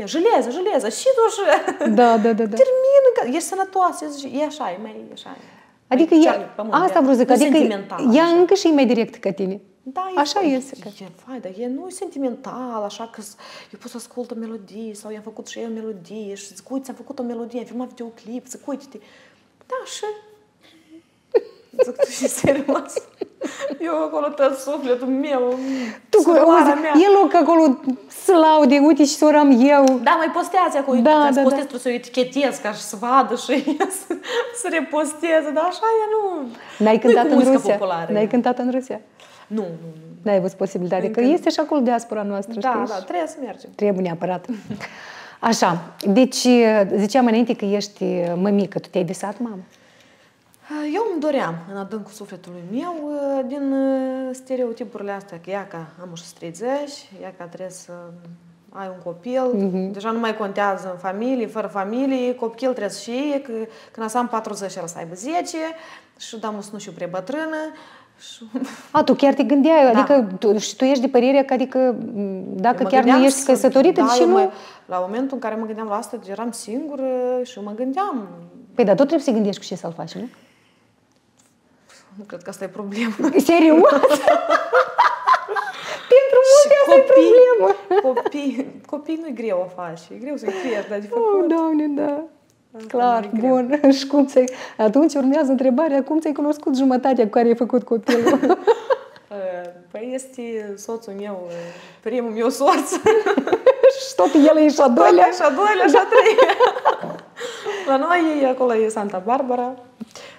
S1: e jeleză, jeleză, și tu și...
S2: Da, da, da, da.
S1: Termină, că ești sănătoasă, zici, e așa, e mai e așa.
S2: Adică
S1: Mai
S2: ea,
S1: picioarele pe pământ,
S2: asta
S1: ea
S2: vreau să zic,
S1: nu
S2: adică
S1: sentimental,
S2: ea
S1: așa.
S2: încă și e mai direct ca tine.
S1: Da, e
S2: Așa
S1: fai-
S2: este că-
S1: E, fai, dar e, nu e sentimental, așa că s- eu pot să ascult o melodie sau i-am făcut și eu o melodie și zic, uite, am făcut o melodie, am filmat videoclip, zic, uite-te. Da, și... Zic, tu și serios? Eu acolo tot sufletul meu,
S2: Tu cu
S1: suroarea
S2: auzi,
S1: mea.
S2: el loc acolo să laude, uite și soram eu.
S1: Da, mai postează acolo,
S2: Da,
S1: da, ca
S2: da,
S1: să
S2: da.
S1: postez, trebuie să o etichetez ca și să vadă și ea să, să reposteze, dar așa e, nu...
S2: N-ai
S1: nu-i
S2: cântat
S1: cu
S2: în
S1: muzică
S2: Rusia?
S1: Populară,
S2: N-ai
S1: e.
S2: cântat în Rusia?
S1: Nu, nu, nu.
S2: N-ai avut posibilitate, că
S1: Încă nu.
S2: este și acolo diaspora noastră,
S1: Da,
S2: știi?
S1: da, trebuie să mergem.
S2: Trebuie neapărat. Așa, deci ziceam înainte că ești mămică, tu te-ai visat, mamă?
S1: Eu îmi doream, în adâncul sufletului meu, din uh, stereotipurile astea, că ea ca am și 30, ea ca trebuie să ai un copil, deja nu mai contează în familie, fără familie, copil trebuie să fie, că când să am 40, el să aibă 10 și da, nu știu, prea bătrână. Și...
S2: A, tu chiar te gândeai,
S1: Da.
S2: adică tu, și tu ești de părere că, adică, m, dacă
S1: Eu mă
S2: chiar nu
S1: gândeam
S2: ești
S1: să-
S2: căsătorită,
S1: da,
S2: de ce
S1: eu
S2: nu?
S1: mă- la momentul în care mă gândeam la asta, eram singură și mă gândeam.
S2: Păi, dar tot trebuie să gândești cu ce să-l faci, nu?
S1: Nu cred că asta e problema.
S2: Serios? Pentru multe asta e problemă.
S1: copii, copii nu-i greu o faci, e greu să-i crești, dar de
S2: Oh,
S1: făcut.
S2: doamne, da.
S1: Asta
S2: Clar,
S1: nu e greu.
S2: bun. Și cum ți Atunci urmează întrebarea, cum ți-ai cunoscut jumătatea cu care ai făcut copilul?
S1: Păi este soțul meu, primul meu soț.
S2: și tot el e și a doilea.
S1: Și a doilea și a treilea. La noi e acolo e Santa Barbara.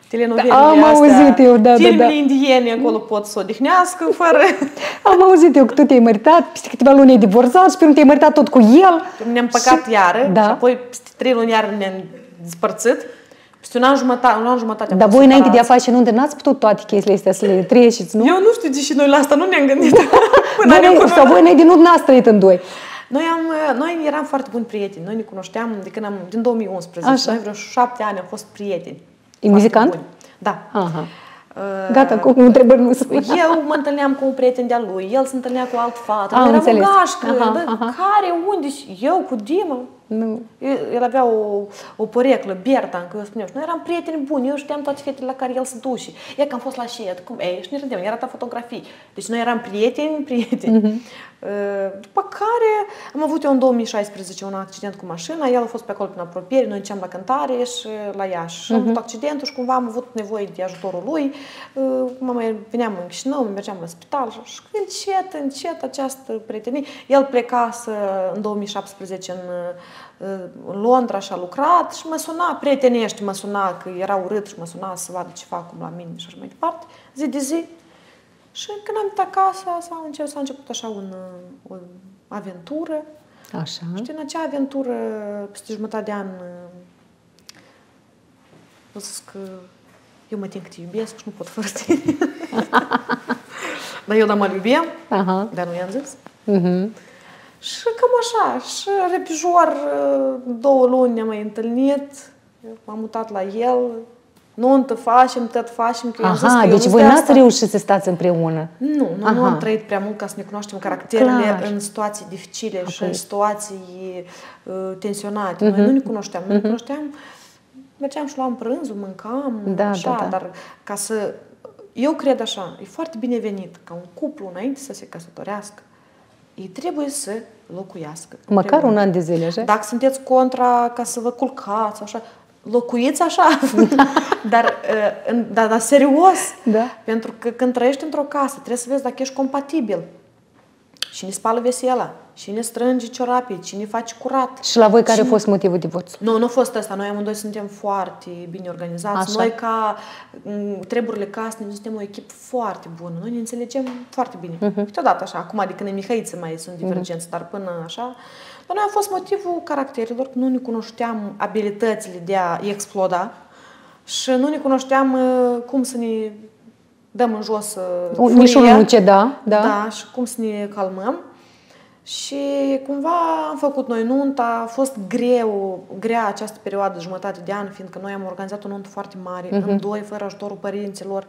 S1: Telenovelele
S2: Am
S1: astea,
S2: auzit eu, da, da,
S1: filmele
S2: da.
S1: indiene acolo pot să odihnească fără...
S2: Am auzit eu că tu te-ai măritat, peste câteva luni ai divorțat și pe urmă te-ai măritat tot cu el.
S1: Ne-am păcat
S2: Și-
S1: iară
S2: Da.
S1: și apoi peste trei luni iară ne-am despărțit. Peste un an jumătate, un an jumătate am
S2: Dar
S1: fost
S2: voi înainte de a
S1: separați.
S2: face nuntă n-ați putut toate chestiile astea să le treceți, nu?
S1: Eu nu știu de ce noi la asta nu ne-am gândit. Până
S2: Voi
S1: ne
S2: înainte-
S1: cunosc-
S2: sau voi înainte nu n-ați trăit în doi.
S1: Noi, am, noi eram foarte buni prieteni. Noi ne cunoșteam de când am, din 2011.
S2: Așa.
S1: Noi vreo șapte ani am fost prieteni.
S2: E
S1: Foarte
S2: muzicant?
S1: buni. Da.
S2: Aha.
S1: Uh,
S2: Gata, cu întrebări nu sunt.
S1: Eu mă întâlneam cu un prieten de-al lui, el se întâlnea cu alt fată,
S2: Am
S1: noi eram
S2: înțeles.
S1: o gașcă,
S2: Aha,
S1: dar
S2: aha.
S1: care, unde, și eu cu Dima.
S2: Nu.
S1: El el avea o, o poreclă, Berta, încă eu spuneam. Și noi eram prieteni buni, eu știam toate fetele la care el se duce. Ea că am fost la șiet, cum, ei, și ne rândeam, i arăta fotografii. Deci noi eram prieteni, prieteni. Uh, După care am avut eu în 2016 un accident cu mașina, el a fost pe acolo prin apropiere, noi înceam la cântare și la Iași. Și am avut accidentul și cumva am avut nevoie de ajutorul lui. Uh, Mă mai veneam în Chișinău, mergeam la spital și- și încet, încet această prietenie. El plecase în 2017 în, uh, în Londra și a lucrat și mă suna, prietenește, mă suna că era urât și mă suna să vadă ce fac cum la mine și așa mai departe, zi de zi. Și când am venit acasă, s-a început, s-a început așa un, uh, o aventură.
S2: Așa.
S1: Și în acea aventură, peste jumătate de an, o să zic că eu mă tin că te iubesc și nu pot fără tine. dar eu da mă iubeam,
S2: Aha.
S1: dar nu i-am zis.
S2: Mhm.
S1: Și cam așa, și repijor, două luni ne-am mai întâlnit, m-am mutat la el, nuntă facem, tot facem, că eu am zis
S2: Aha,
S1: că eu
S2: deci
S1: nu
S2: voi
S1: de
S2: n-ați
S1: asta.
S2: reușit să stați împreună.
S1: Nu, nu, nu
S2: Aha.
S1: am trăit prea mult ca să ne cunoaștem caracterele
S2: Clar.
S1: în situații dificile și
S2: Apoi-
S1: în situații uh, tensionate. Noi nu ne cunoșteam, nu ne cunoșteam, mergeam și luam prânzul, mâncam,
S2: Da,
S1: așa,
S2: da, da.
S1: dar ca să... Eu cred așa, e foarte binevenit ca un cuplu, înainte să se căsătorească, ei trebuie să locuiască.
S2: Măcar
S1: Trebuie.
S2: un an de zile, așa?
S1: Dacă sunteți contra ca să vă culcați, așa, locuiți așa. dar, uh, în- dar, dar serios.
S2: Da.
S1: Pentru că când trăiești într-o casă, trebuie să vezi dacă ești compatibil. Cine spală vesela, cine strânge ciorapii, cine face curat.
S2: Și la voi care a
S1: Cine-
S2: fost motivul divorțului?
S1: Nu, nu a fost asta. Noi amândoi suntem foarte bine organizați.
S2: Așa.
S1: Noi, ca m, treburile casnice, noi suntem o echipă foarte bună. Noi ne înțelegem foarte bine.
S2: Mhm.
S1: Uh-huh. Câteodată așa, acum, adică ne mihăiță mai sunt divergenți, uh-huh. dar până așa. Dar noi a fost motivul caracterilor, că nu ne cunoșteam abilitățile de a exploda și nu ne cunoșteam uh, cum să ne dăm în jos uh,
S2: Un-
S1: furia.
S2: Nici unul nu ceda, da?
S1: Da, și cum să ne calmăm. Și cumva am făcut noi nunta, a fost greu, grea această perioadă, jumătate de an, fiindcă noi am organizat o nuntă foarte mare, uh-huh. în doi, fără ajutorul părinților.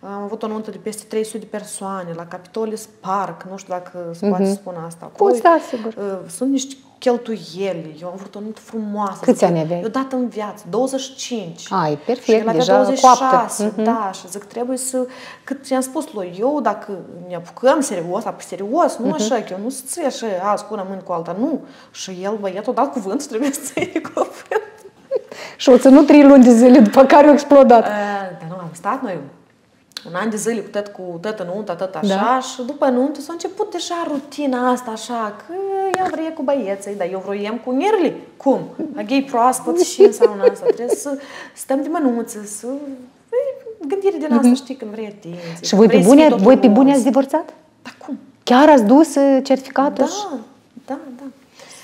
S1: Am avut o nuntă de peste 300 de persoane la Capitolis Park, nu știu dacă se poate spune asta. Acolo,
S2: Poți, da, sigur.
S1: uh, Sunt niște cheltuieli. Eu am vrut o nuntă frumoasă.
S2: Câți
S1: Zic,
S2: ani aveai?
S1: Eu dat în viață, 25.
S2: Ai, perfect,
S1: și el avea
S2: deja
S1: 26,
S2: coaptă.
S1: da, și zic, trebuie să... Cât ți-am spus lui, eu dacă ne apucăm serios, apoi serios, nu așa, că eu nu să așa, azi cu una mână cu alta, nu. Și el, băiatul, a dat cuvânt și trebuie să iei cuvânt.
S2: Și o ținut trei luni de zile, după care a explodat.
S1: Uh, Dar nu, am stat noi un an de zile cu tot cu tot nuntă, tot așa
S2: Da.
S1: și după nuntă s-a început deja rutina asta așa, că el vrea cu băieții, dar eu vroiam cu nerli. Cum? La gay proaspăt și în sauna asta. Trebuie să stăm de mânuță, să... e Gândire din asta, știi, când vrei atenție.
S2: Mhm. Și
S1: când
S2: voi pe
S1: vrei să
S2: bune,
S1: fii tot
S2: voi pe bune
S1: frumos.
S2: ați divorțat?
S1: Dar cum?
S2: Chiar ați dus uh, certificatul?
S1: Da, da, da.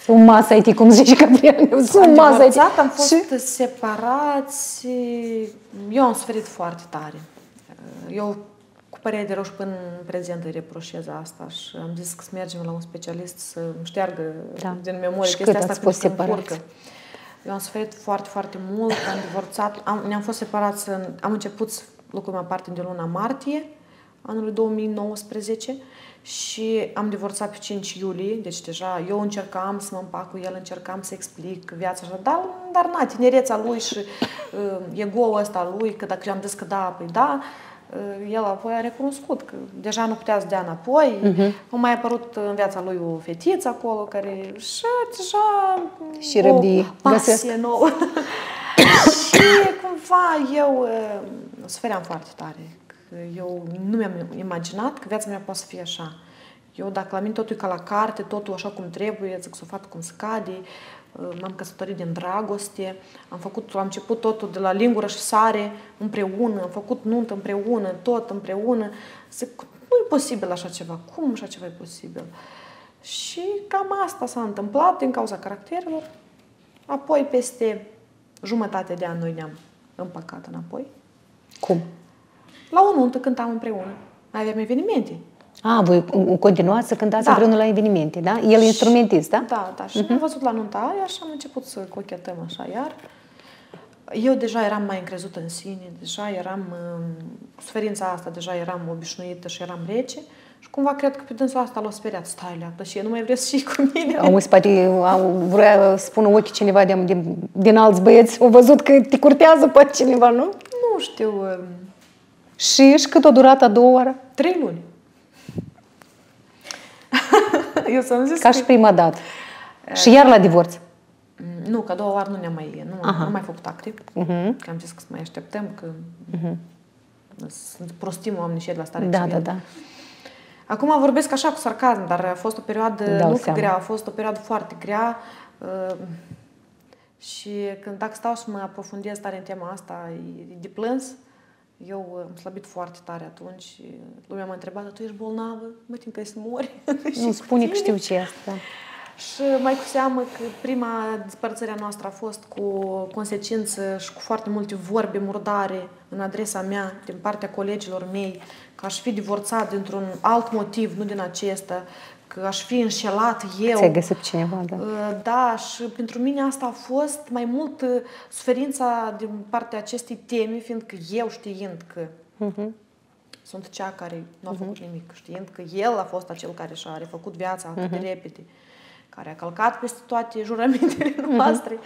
S2: Sunt masă IT, cum zice Gabriel. Sunt
S1: Am
S2: masă IT.
S1: divorțat, am fost
S2: Și-
S1: separați. Eu am suferit foarte tare. Eu cu părere de rău și până în prezent îi reproșez asta și am zis că să mergem la un specialist să îmi șteargă
S2: Da.
S1: din memorie
S2: Și
S1: chestia
S2: cât
S1: asta
S2: ați
S1: cum
S2: fost
S1: se
S2: separați?
S1: încurcă. Eu am suferit foarte, foarte mult, am divorțat, am, ne-am fost separați, în, am început să lucrăm aparte din luna martie anului 2019 și am divorțat pe 5 iulie, deci deja eu încercam să mă împac cu el, încercam să explic viața așa, dar, dar na, tinereța lui și uh, ego-ul ăsta al lui, că dacă eu am zis că da, păi da, uh, el apoi a recunoscut că deja nu putea să dea înapoi. Uh-huh. A mai apărut în viața lui o fetiță acolo care și deja
S2: Și răbdii
S1: o
S2: găsesc.
S1: pasie nouă. și cumva eu uh, sufeream foarte tare. Că eu nu mi-am imaginat că viața mea poate să fie așa. Eu, dacă la mine totul e ca la carte, totul așa cum trebuie, zic să o fac cum se cade, uh, m-am căsătorit din dragoste, am făcut, am început totul de la lingură și sare împreună, am făcut nuntă împreună, tot împreună. Zic, nu e posibil așa ceva. Cum așa ceva e posibil? Și cam asta s-a întâmplat din cauza caracterelor. Apoi, peste jumătate de an, noi ne-am împăcat înapoi.
S2: Cum?
S1: La o nuntă cântam împreună. Mai aveam evenimente.
S2: A, voi continuați să cântați
S1: Da.
S2: împreună la evenimente, da? El e instrumentist, da?
S1: Da, da. Și uh-huh. am văzut la nunta aia și am început să cochetăm așa iar. Eu deja eram mai încrezută în sine, deja eram, um, suferința asta, deja eram obișnuită și eram rece. Și cumva cred că pe dânsul asta l-a speriat. Stai, leacă, și eu nu mai vreau să fii cu mine.
S2: Am poate au, vrea să spună ochii cineva din, din, din alți băieți, au văzut că te curtează pe cineva, nu?
S1: Nu știu, um,
S2: Și, și cât a durat a doua oară?
S1: trei luni. eu să-mi zis
S2: Ca
S1: că-
S2: și prima dată. Și iar la divorț.
S1: Mm, Nu, că a doua oară nu ne-am mai, nu,
S2: Aha.
S1: nu mai făcut acte.
S2: Uh-huh.
S1: Că am zis că să mai așteptăm, că sunt prostim oamenii și la stare
S2: Da,
S1: civilă.
S2: da, da.
S1: Acum vorbesc așa cu sarcasm, dar a fost o perioadă
S2: Îmi dau
S1: nu că
S2: seama.
S1: grea, a fost o perioadă foarte grea. uh, Și când dacă stau să mă aprofundez tare în tema asta, e de plâns, eu uh, am slăbit foarte tare atunci și lumea m-a întrebat, "Dar tu ești bolnavă? Mă tin că să mori. Și
S2: Nu
S1: cu
S2: spune că
S1: tine?"
S2: știu ce e asta. da.
S1: Și mai cu seamă că prima despărțire a noastră a fost cu consecință și cu foarte multe vorbe murdare în adresa mea din partea colegilor mei, că aș fi divorțat dintr-un alt motiv, nu din acesta, că aș fi înșelat eu.
S2: Ți-ai găsit pe cineva, da.
S1: Uh, Da, și pentru mine asta a fost mai mult uh, suferința din partea acestei teme, fiindcă eu știind că
S2: Mhm.
S1: sunt cea care nu a făcut nimic, știind că el a fost acel care și-a refăcut viața atât
S2: Mhm.
S1: de repede, care a călcat peste toate juramentele noastre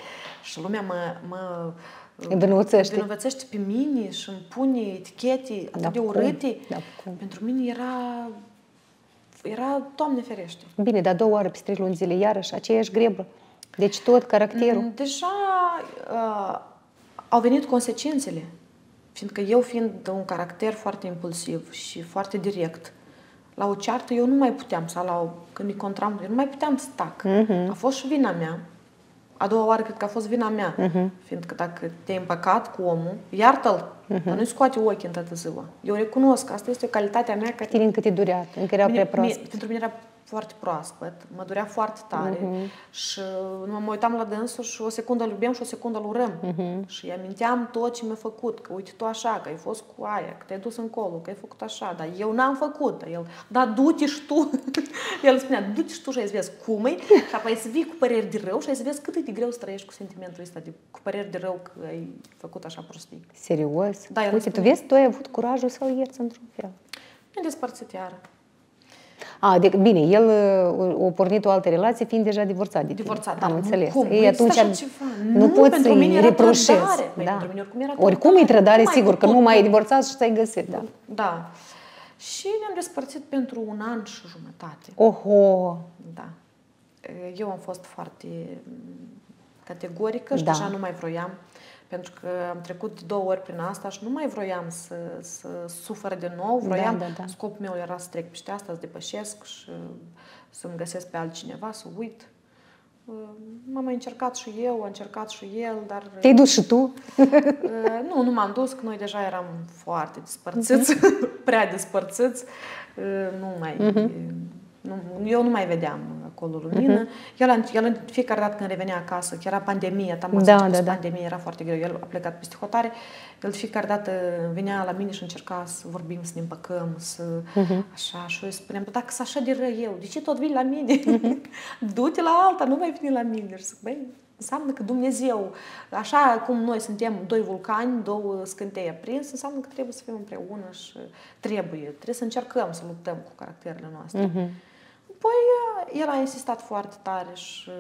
S1: și lumea mă, mă
S2: Mhm. Învinovățește.
S1: învinovățește pe mine și îmi pune etichete atât
S2: Da,
S1: de
S2: cum?
S1: urâte.
S2: Da, cum?
S1: Pentru mine era, era Doamne ferește.
S2: Bine, dar două oară peste trei luni zile, iarăși, aceeași grebă. Deci tot caracterul.
S1: Mm, Deja uh, au venit consecințele, fiindcă eu fiind de un caracter foarte impulsiv și foarte direct, la o ceartă eu nu mai puteam, sau la o, când îi contram, eu nu mai puteam să tac. A fost și vina mea. A doua oară cred că a fost vina mea, fiindcă dacă te-ai împăcat cu omul, iartă-l, dar nu-i scoate ochii în toată ziua. Eu recunosc, asta este o calitate a mea care
S2: Tine încă te durea, încă era
S1: Mine-
S2: prea
S1: mie,
S2: proaspăt.
S1: pentru mine era foarte proaspăt, mă durea foarte tare uh-huh. și mă, mă uitam la dânsul și o secundă îl iubeam și o secundă îl urăm. Uh-huh. Și îi aminteam tot ce mi-a făcut, că uite tu așa, că ai fost cu aia, că te-ai dus încolo, că ai făcut așa, dar eu n-am făcut. Dar el, da, du-te și tu. el spunea, du-te și tu și ai să vezi cum e, și apoi să vii cu păreri de rău și ai să vezi cât e de greu să trăiești cu sentimentul ăsta, de, cu păreri de rău că ai făcut așa prostii.
S2: Serios?
S1: Da, el
S2: Uite, tu
S1: spune-
S2: vezi, tu ai avut curajul să-l ierți într-un fel.
S1: Ne despărțit iară.
S2: A, de, bine, el uh, a pornit o altă relație fiind deja divorțat de tine.
S1: Divorțat,
S2: Am
S1: da.
S2: înțeles.
S1: Cum?
S2: Ei,
S1: Nu există
S2: atunci
S1: așa ceva.
S2: nu,
S1: Nu,
S2: poți
S1: pentru
S2: să-i
S1: mine era
S2: reproșezi.
S1: trădare. Păi,
S2: Da.
S1: pentru mine oricum era
S2: Oricum e
S1: trădare.
S2: trădare,
S1: Cum ai
S2: sigur, că
S1: putut?
S2: nu mai ai divorțat și ți-ai găsit, da.
S1: Da. Și ne-am despărțit pentru un an și jumătate.
S2: Oho!
S1: Da. Eu am fost foarte mm, categorică și
S2: Da.
S1: deja nu mai vroiam, pentru că am trecut de două ori prin asta și nu mai vroiam să, să sufăr de nou. Vroiam,
S2: Da, da, da.
S1: scopul meu era să trec peste asta, să depășesc și să-mi găsesc pe altcineva, să uit. M-am mai încercat și eu, a încercat și el, dar...
S2: Te-ai dus și tu?
S1: Uh, nu, nu m-am dus, că noi deja eram foarte despărțiți, prea despărțiți. Uh, Nu mai... Nu, eu nu mai vedeam acolo lumină. El, în- el în fiecare dată când revenea acasă, că era pandemie, tam
S2: Da,
S1: da,
S2: da, da.
S1: pandemie, era foarte greu. El a plecat peste hotare. El de fiecare dată venea la mine și încerca să vorbim, să ne împăcăm, să... Așa, și eu îi spuneam, "Dar dacă sunt așa de rău eu, de ce tot vii la mine? Du-te la alta, nu mai veni la mine. Și zic, băi, înseamnă că Dumnezeu, așa cum noi suntem doi vulcani, două scântei aprinse, înseamnă că trebuie să fim împreună și trebuie, trebuie să încercăm să luptăm cu caracterele noastre.
S2: Mhm.
S1: Păi el a insistat foarte tare și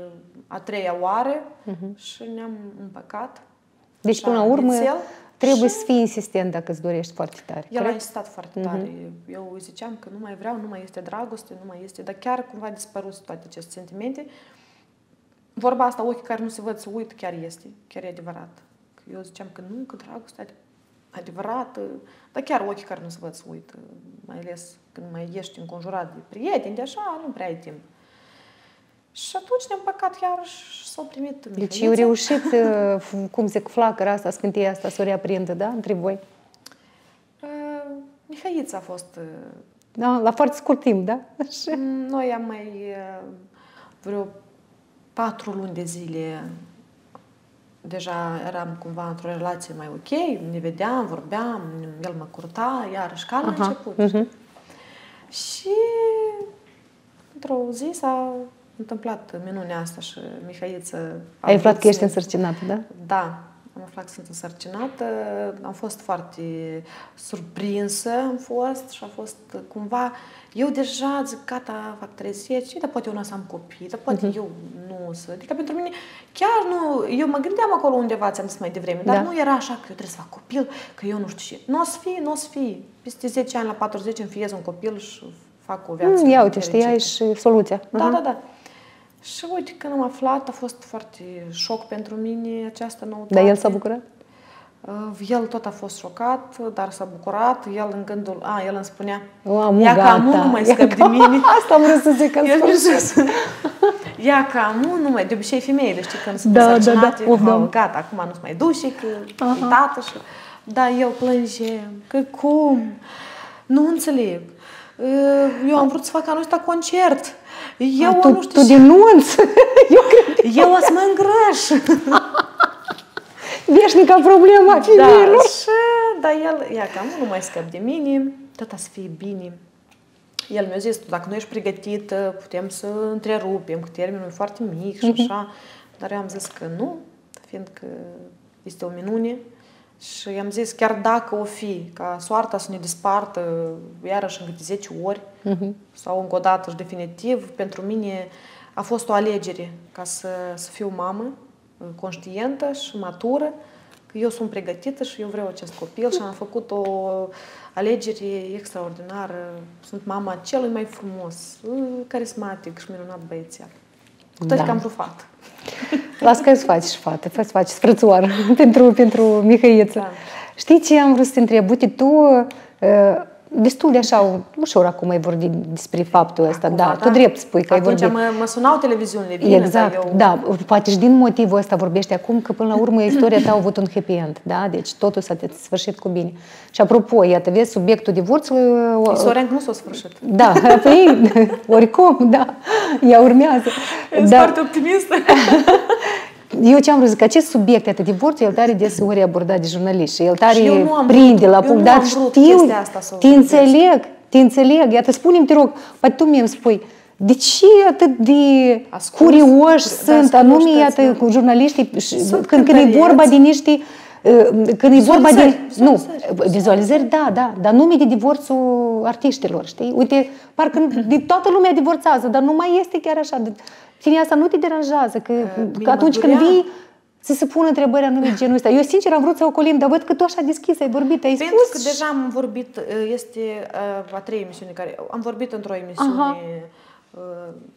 S1: a treia oară și ne-am împăcat.
S2: Deci,
S1: Așa,
S2: până la urmă,
S1: nițel.
S2: trebuie
S1: Și
S2: să fii insistent dacă îți dorești foarte tare.
S1: el a
S2: corect?
S1: insistat foarte tare. Eu îi ziceam că nu mai vreau, nu mai este dragoste, nu mai este... Dar chiar cumva a dispărut toate aceste sentimente. Vorba asta, ochii care nu se văd să uit, chiar este. Chiar e adevărat. Că eu ziceam că nu, că dragostea e adevărată. Dar chiar ochii care nu se văd să uit. Mai ales când mai ești înconjurat de prieteni, de așa, nu prea ai timp. Și atunci ne-am păcat iar și s-au primit
S2: Deci eu reușit, uh, f- cum zic, flacăra asta, scânteia asta să o reaprindă, da, între voi.
S1: Uh, Mihaița a fost uh,
S2: Da, la foarte scurt timp, da? Așa.
S1: Mm, Noi am mai uh, vreo patru luni de zile deja eram cumva într-o relație mai ok, ne vedeam, vorbeam, el mă curta, iarăși ca la
S2: Aha,
S1: început.
S2: mhm.
S1: Și într-o zi s-a întâmplat minunea asta și Mihaiță... a
S2: Ai aflat
S1: vrut
S2: că ești
S1: să-
S2: însărcinată, da?
S1: da, am aflat că sunt însărcinată, am fost foarte surprinsă, am fost și a fost cumva, eu deja zic, gata, fac 30, dar poate eu nu o să am copii, dar poate eu nu o să, adică pentru mine, chiar nu, eu mă gândeam acolo undeva, ți-am zis mai devreme, dar
S2: Da.
S1: nu era așa că eu trebuie să fac copil, că eu nu știu ce, nu o să fie, nu o să fie, peste 10 ani, la 40 îmi fiez un copil și fac o viață
S2: Mm, Ia uite, știi, ai
S1: fericită.
S2: și soluția.
S1: Da,
S2: Mhm.
S1: da, da. Și uite, când am aflat, a fost foarte șoc pentru mine această noutate.
S2: Dar el s-a bucurat?
S1: Uh, El tot a fost șocat, dar s-a bucurat. El în gândul... A, el îmi spunea...
S2: O, amu,
S1: Ia ca amu,
S2: gata.
S1: nu mai
S2: Ia
S1: scăp de
S2: ca-
S1: mine.
S2: Asta am vrut să zic în
S1: El
S2: sfârșit.
S1: mi Ia ca amu, nu mai... De obicei femeile, știi, când sunt
S2: Da, da, da.
S1: însărcinate,
S2: Of, da.
S1: "Oh, gata, acum nu-ți mai duci și că e tată și... Da, eu plângem, că cum? Nu înțeleg. Uh, Eu am vrut să fac anul ăsta concert. Eu
S2: tu,
S1: nu știu
S2: tu
S1: ce-
S2: denunți? Eu cred
S1: Eu o să mă îngrăș.
S2: veșnica problema
S1: Da,
S2: femeilor.
S1: și, dar el, ia cam, nu mai scap de mine, tot să fie bine. El mi-a zis, dacă nu ești pregătită, putem să întrerupem, că termenul e foarte mic și așa. Dar eu am zis că nu, fiindcă este o minune. Și i-am zis, chiar dacă o fi, ca soarta să ne dispartă iarăși în câte 10 ori, sau încă o dată și definitiv, pentru mine a fost o alegere ca să, să fiu mamă conștientă și matură, că eu sunt pregătită și eu vreau acest copil și am făcut o alegere extraordinară. Sunt mama celui mai frumos, uh, carismatic și minunat băiețel. Cu toate
S2: Da.
S1: că am vrut fată.
S2: Las că îți faci și fată, fă să faci frățoară pentru, pentru Mihăieță.
S1: Da.
S2: Știi ce am vrut să te întreb? Uite, tu uh, destul de așa ușor acum ai vorbit despre faptul ăsta,
S1: Acum,
S2: da, tu drept spui că ai
S1: Atunci
S2: vorbit.
S1: mă, mă sunau televiziunile, bine,
S2: Exact,
S1: dar eu...
S2: da, poate și din motivul ăsta vorbești acum că până la urmă istoria ta a avut un happy end, da? Deci totul s-a sfârșit cu bine. Și apropo, iată, vezi, subiectul divorțului...
S1: Soren nu s-a sfârșit.
S2: Da, păi, oricum, da, ea urmează.
S1: Ești
S2: Dar
S1: foarte optimistă.
S2: eu ce am vrut, că acest subiect, iată, divorțul, el tare deseori abordat de jurnaliști și el tare
S1: Și eu nu am
S2: prinde
S1: vrut-
S2: la
S1: eu
S2: punct,
S1: nu
S2: dar
S1: am vrut
S2: știu,
S1: chestia asta să o
S2: te
S1: vorbesc.
S2: înțeleg, te înțeleg, iată, spune-mi, te rog, poate tu mie îmi spui, de ce atât de
S1: Ascuns?
S2: curioși
S1: Da,
S2: sunt anume,
S1: ascultați,
S2: iată,
S1: da.
S2: cu jurnaliștii, și
S1: Sunt
S2: când, când e
S1: cântăreți.
S2: vorba de niște uh, când e vorba de...
S1: Vizualizări,
S2: Nu,
S1: vizualizări.
S2: vizualizări, da, da, dar nume de divorțul artiștilor, știi? Uite, parcă de toată lumea divorțează, dar nu mai este chiar așa. De- Tine asta nu te deranjează, că, că
S1: mine
S2: atunci
S1: mă
S2: când
S1: durea.
S2: vii să se pună întrebări anume de genul ăsta. Eu, sincer, am vrut să ocolim, dar văd că tu așa deschis ai vorbit, ai
S1: Pentru
S2: spus.
S1: că deja am vorbit, este uh, a treia emisiune care... Am vorbit într-o emisiune
S2: Aha.
S1: uh,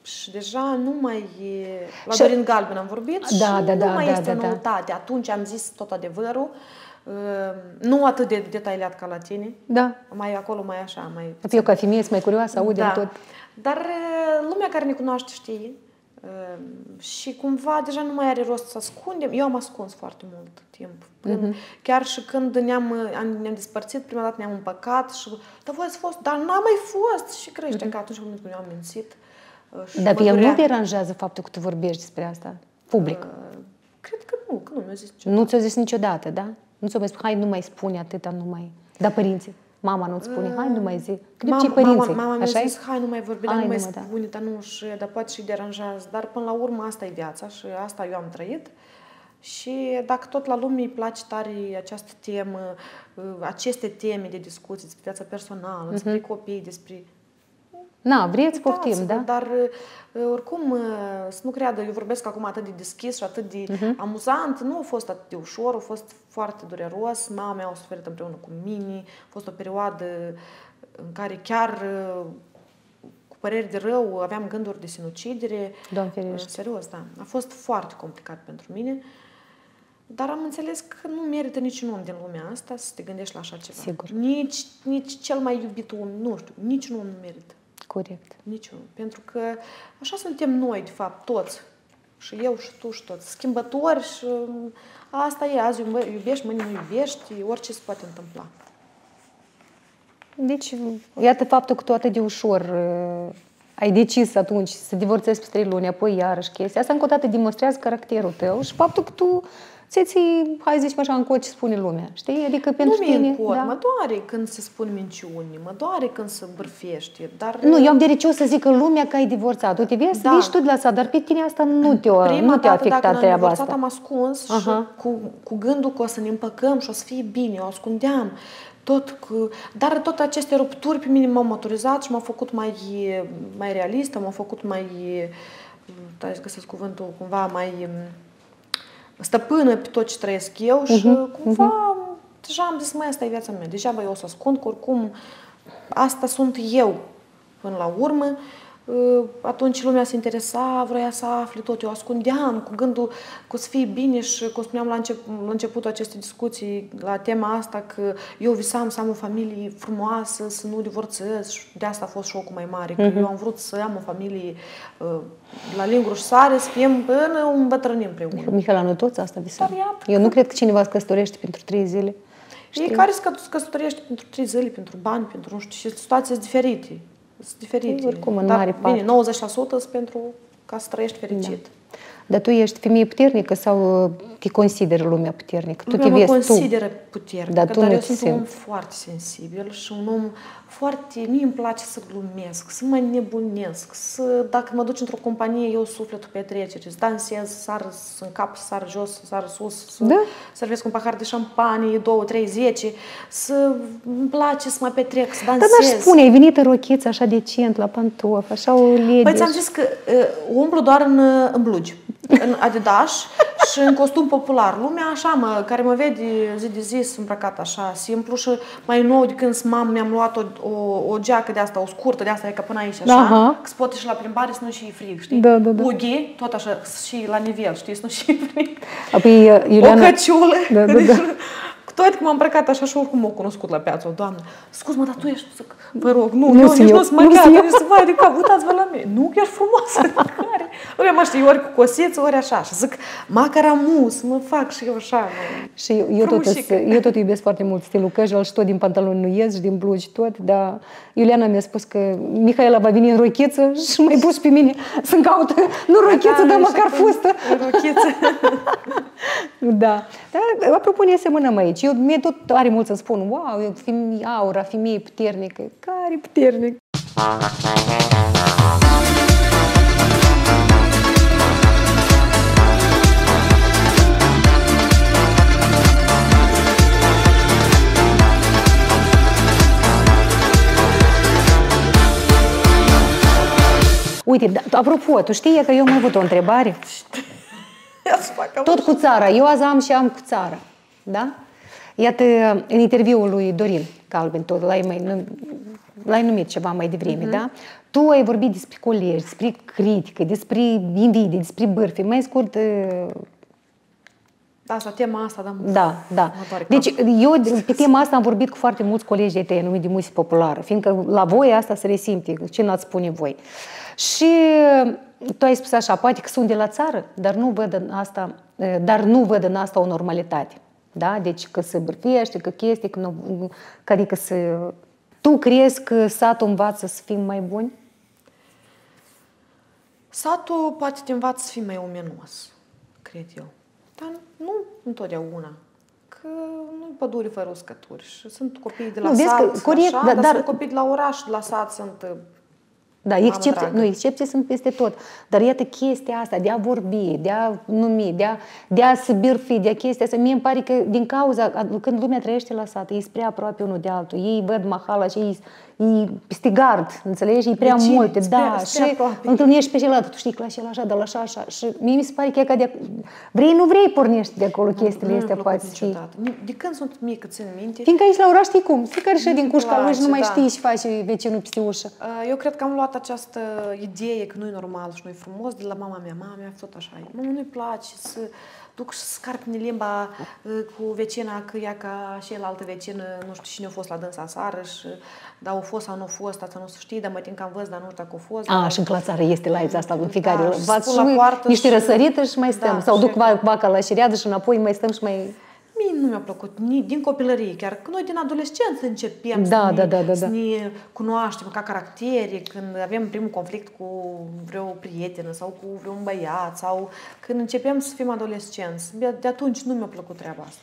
S1: și deja nu mai e... La
S2: Și-
S1: Dorin Galben am vorbit
S2: Da,
S1: și
S2: da,
S1: nu
S2: da,
S1: mai
S2: da,
S1: este
S2: da, da.
S1: noutate. Atunci am zis tot adevărul. Uh, nu atât de detaliat ca la tine.
S2: Da.
S1: Mai acolo, mai așa, mai...
S2: Eu, ca femeie, sunt mai curioasă, audem
S1: da.
S2: tot.
S1: Dar uh, lumea care ne cunoaște știe uh, și cumva deja nu mai are rost să ascundem. Eu am ascuns foarte mult timp. Până, Chiar și când ne-am, uh, am- ne-am despărțit, prima dată ne-am împăcat și dar voi ați fost, dar n-am mai fost și crește că atunci când eu am mințit. uh, și
S2: Dar
S1: mă
S2: pe el
S1: durea.
S2: nu deranjează faptul că tu vorbești despre asta, public.
S1: Uh, Cred că nu, că nu mi-a zis ce.
S2: Nu ți-o zis niciodată, da? Nu ți-o mai spus, hai, nu mai spune atâta, nu mai... Dar părinții, mama nu-ți spune, hai, nu mai zi. Cred ce părinții,
S1: mama, mama mi-a
S2: așa
S1: zis, hai, nu mai vorbi, dar
S2: Hai,
S1: nu mai
S2: nu, da.
S1: spune, dar nu, și, dar poate și deranjează. Dar până la urmă asta e viața și asta eu am trăit. Și dacă tot la lume îi place tare această temă, uh, aceste teme de discuții despre viața personală, despre copii, despre
S2: Na, vreți, poftim,
S1: Uitați-vă,
S2: da?
S1: Dar uh, oricum, uh, să nu creadă, eu vorbesc acum atât de deschis și atât de
S2: Mhm.
S1: amuzant, nu a fost atât de ușor, a fost foarte dureros, mama mea a suferit împreună cu mine, a fost o perioadă în care chiar uh, cu păreri de rău aveam gânduri de sinucidere.
S2: Doamne ferește.
S1: Uh, Serios, da. A fost foarte complicat pentru mine. Dar am înțeles că nu merită niciun om din lumea asta să te gândești la așa ceva.
S2: Sigur.
S1: Nici, nici cel mai iubit om, nu știu, niciun om nu merită.
S2: Corect.
S1: Niciunul. Pentru că așa suntem noi, de fapt, toți. Și eu și tu și toți. Schimbători și um, asta e. Azi iube- iubești, mâine nu iubești, orice se poate întâmpla.
S2: Deci, iată faptul că tu atât de ușor uh, ai decis atunci să divorțezi peste trei luni, apoi iarăși chestia asta încă o dată demonstrează caracterul tău și faptul că tu ți ții, hai să zicem așa, în cot ce spune lumea, știi? Adică pentru
S1: nu mi-e
S2: tine...
S1: în cot.
S2: da.
S1: Mă doare când se spun minciuni, mă doare când se bârfește, dar...
S2: Nu, eu am derecios să zic că lumea că ai divorțat. Uite, vezi,
S1: Da.
S2: da. și tu de la asta, dar pe tine asta nu te-a,
S1: Prima
S2: nu te-a
S1: dată, dacă
S2: afectat
S1: ne-am
S2: treaba
S1: divorțat,
S2: asta.
S1: am ascuns
S2: Aha.
S1: și cu, cu gândul că o să ne împăcăm și o să fie bine, o ascundeam. Tot cu, dar tot aceste rupturi pe mine m-au maturizat și m-au făcut mai, mai realistă, m-au făcut mai, hai să găsesc cuvântul, cumva mai um, stăpână pe tot ce trăiesc eu și
S2: Mhm,
S1: cumva deja am zis, mai asta e viața mea, degeaba eu o să ascund, că oricum asta sunt eu până la urmă. Uh, Atunci lumea se interesa, vrea să afle tot. Eu ascundeam cu gândul că o să fie bine și, cum spuneam la, încep, la începutul acestei discuții, la tema asta, că eu visam să am o familie frumoasă, să nu divorțez și de asta a fost șocul mai mare. Că eu am vrut să am o familie uh, la linguri și sare, să fim până îmbătrânim împreună.
S2: Mihaela, nu toți asta visăm.
S1: Dar iată
S2: Eu nu cred că cineva se căsătorește pentru trei zile.
S1: Fiecare se căs- căsătorește pentru trei zile, pentru bani, pentru nu știu, și situații sunt diferite. Sunt diferite.
S2: Oricum, în
S1: Dar,
S2: mare
S1: bine,
S2: parte.
S1: 90% sunt pentru ca să trăiești fericit.
S2: Dar tu ești femeie puternică sau uh, te consideri lumea puternică? Tu
S1: Lumea
S2: te
S1: mă
S2: vezi
S1: consideră
S2: tu.
S1: puternică,
S2: Dar
S1: dar,
S2: tu nu
S1: eu
S2: te
S1: sunt un om
S2: simți.
S1: foarte sensibil și un om foarte... Mie îmi place să glumesc, să mă nebunesc, să, dacă mă duci într-o companie, eu sufletul petrecere, să dansez, să sar în cap, să sar jos, să sar sus, să
S2: Da.
S1: servesc un pahar de șampanie, două, trei, zece, să îmi place să mă petrec, să
S2: Dar
S1: dansez.
S2: n-aș spune, ai venit în rochiță așa decent, la pantofi, așa o lege.
S1: Păi ți-am zis că uh, umblu doar în, uh, în blugi, în Adidas și în costum popular. Lumea așa, mă, care mă vede zi de zi, sunt îmbrăcat așa, simplu și mai nou de când sunt mamă, mi-am luat o, o, o geacă de asta, o scurtă de asta, e ca până aici, așa,
S2: Aha.
S1: că se poate și la plimbare să nu și frig, știi?
S2: Da, da, da.
S1: Ughi, tot așa, și la nivel, știi, să nu și frig.
S2: Apoi, uh,
S1: O
S2: Iuliana,
S1: căciulă,
S2: Da, da, da.
S1: cu Tot că m-am îmbrăcat așa și oricum m-au cunoscut la piață, o doamnă. Scuz-mă, dar tu ești, zic, vă rog, nu,
S2: Nu
S1: eu,
S2: sunt
S1: nici
S2: eu,
S1: nu sunt
S2: nu
S1: machiată,
S2: sunt eu.
S1: nici să vai de cap, uitați-vă la mine. Nu, chiar frumoasă. Care? Ori mă știu, ori cu cosiță, ori așa. Și zic, macaramus, mă fac și eu așa. mă.
S2: Și eu, eu, tot,
S1: Frumușică.
S2: eu tot iubesc foarte mult stilul casual și tot din pantaloni nu ies și din blugi tot, dar Iuliana mi-a spus că Mihaela va veni în rochiță și mai pus pe mine să-mi caut, nu rochiță, dar
S1: așa
S2: măcar
S1: cum-
S2: fustă.
S1: Rochiță.
S2: Da. Dar, apropo, ne asemănăm aici. Eu, mie tot are mult să spun, wow, e femi- aura, femeie puternică. Care puternic? Uite, da, apropo, tu știi că eu am avut o întrebare?
S1: Ia să fac
S2: Tot cu țara. Eu azi am și am cu țara. Da? Iată, în interviul lui Dorin Calvin, tot l-ai, mai, num- l-ai numit ceva mai devreme, da? Tu ai vorbit despre colegi, despre critică, despre invidii, despre bârfe. Mai scurt, uh,
S1: Da, asta, tema asta, da.
S2: da, da.
S1: Mă doare
S2: Deci eu pe tema asta am vorbit cu foarte mulți colegi de tăi numit de muzică populară, fiindcă la voi asta se resimte, ce n-ați spune voi. Și tu ai spus așa, poate că sunt de la țară, dar nu văd în asta, dar nu văd în asta o normalitate. Da? Deci că se bârfiește, că chestii, că, nu, că adică să... Tu crezi că satul învață să fim mai buni?
S1: Satul poate te învață să fii mai omenos, cred eu. Dar nu întotdeauna. Că nu pădure fără uscături. Și sunt copii de la
S2: Nu, vezi
S1: sat,
S2: că- corect,
S1: așa,
S2: dar-
S1: dar,
S2: dar-
S1: sunt copii de la oraș, de la sat sunt... uh,
S2: Da, excepții,
S1: dragă.
S2: nu, excepții sunt peste tot. Dar iată chestia asta de a vorbi, de a numi, de a, de a se birfi, de a chestia asta. Mie îmi pare că din cauza, când lumea trăiește la sat, ei sunt prea aproape unul de altul. Ei văd mahala și ei, ei peste gard, înțelegi? Ei prea
S1: Vecini,
S2: multe,
S1: sunt
S2: da.
S1: prea- sunt prea
S2: și
S1: aproape.
S2: întâlnești pe celălalt, tu știi că la cel așa, dar la așa, așa. Și mie mi se pare că e ca de vrei, nu vrei, pornești de acolo chestiile
S1: nu mi-a
S2: astea,
S1: plăcut
S2: poate să fie.
S1: niciodată. Ni- De când sunt mică, țin minte,
S2: Fiindcă aici la oraș știi cum, fiecare și din cușca lui și
S1: place,
S2: nu mai
S1: da.
S2: știi și face vecinul peste ușă.
S1: Uh, Eu cred că am luat această idee că nu-i normal și nu-i frumos de la mama mea. Mama mea a fost așa. Mama nu-i place să duc și scarpine limba uh, cu vecina, că ea ca și el altă vecină, nu știu cine a fost la dânsa seară și dar au fost sau nu a fost, asta nu se știe, dar mă tin că am văzut, dar nu știu dacă a fost.
S2: A,
S1: dar-
S2: și în la țară este live asta în fiecare.
S1: Da,
S2: Da,
S1: și
S2: V-ați
S1: spun la
S2: și
S1: poartă
S2: niște
S1: și-
S2: răsărite și mai stăm.
S1: Da,
S2: Sau
S1: și
S2: duc
S1: că-
S2: va- vaca la șeriadă și înapoi mai stăm și mai...
S1: Mie nu mi-a plăcut ni, din copilărie, chiar că noi din adolescență începem
S2: Da,
S1: să,
S2: da,
S1: ne,
S2: da, da,
S1: să
S2: da.
S1: ne cunoaștem ca caractere, când avem primul conflict cu vreo prietenă sau cu vreun băiat sau când începem să fim adolescenți. De, de atunci nu mi-a plăcut treaba asta.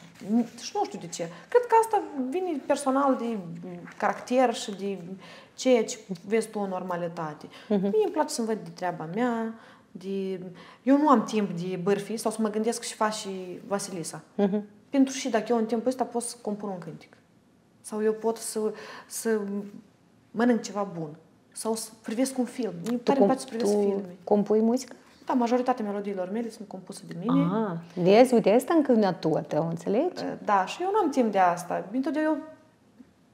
S1: Și nu știu de ce. Cred că asta vine personal de caracter și de ceea ce vezi tu în normalitate.
S2: Mhm.
S1: Mie îmi place să-mi văd de treaba mea, de... Eu nu am timp de bârfi sau să mă gândesc și fac și Vasilisa.
S2: Mhm.
S1: Pentru și dacă eu în timpul ăsta pot să compun un cântec. Sau eu pot să, să mănânc ceva bun. Sau să privesc un film. Mie tare îmi place să privesc
S2: tu
S1: filme.
S2: compui muzică?
S1: Da, majoritatea melodiilor mele sunt compuse de mine.
S2: Ah, vezi, uite, asta încă nu a tău, înțelegi?
S1: Da, și eu nu am timp de asta. Întotdeauna eu,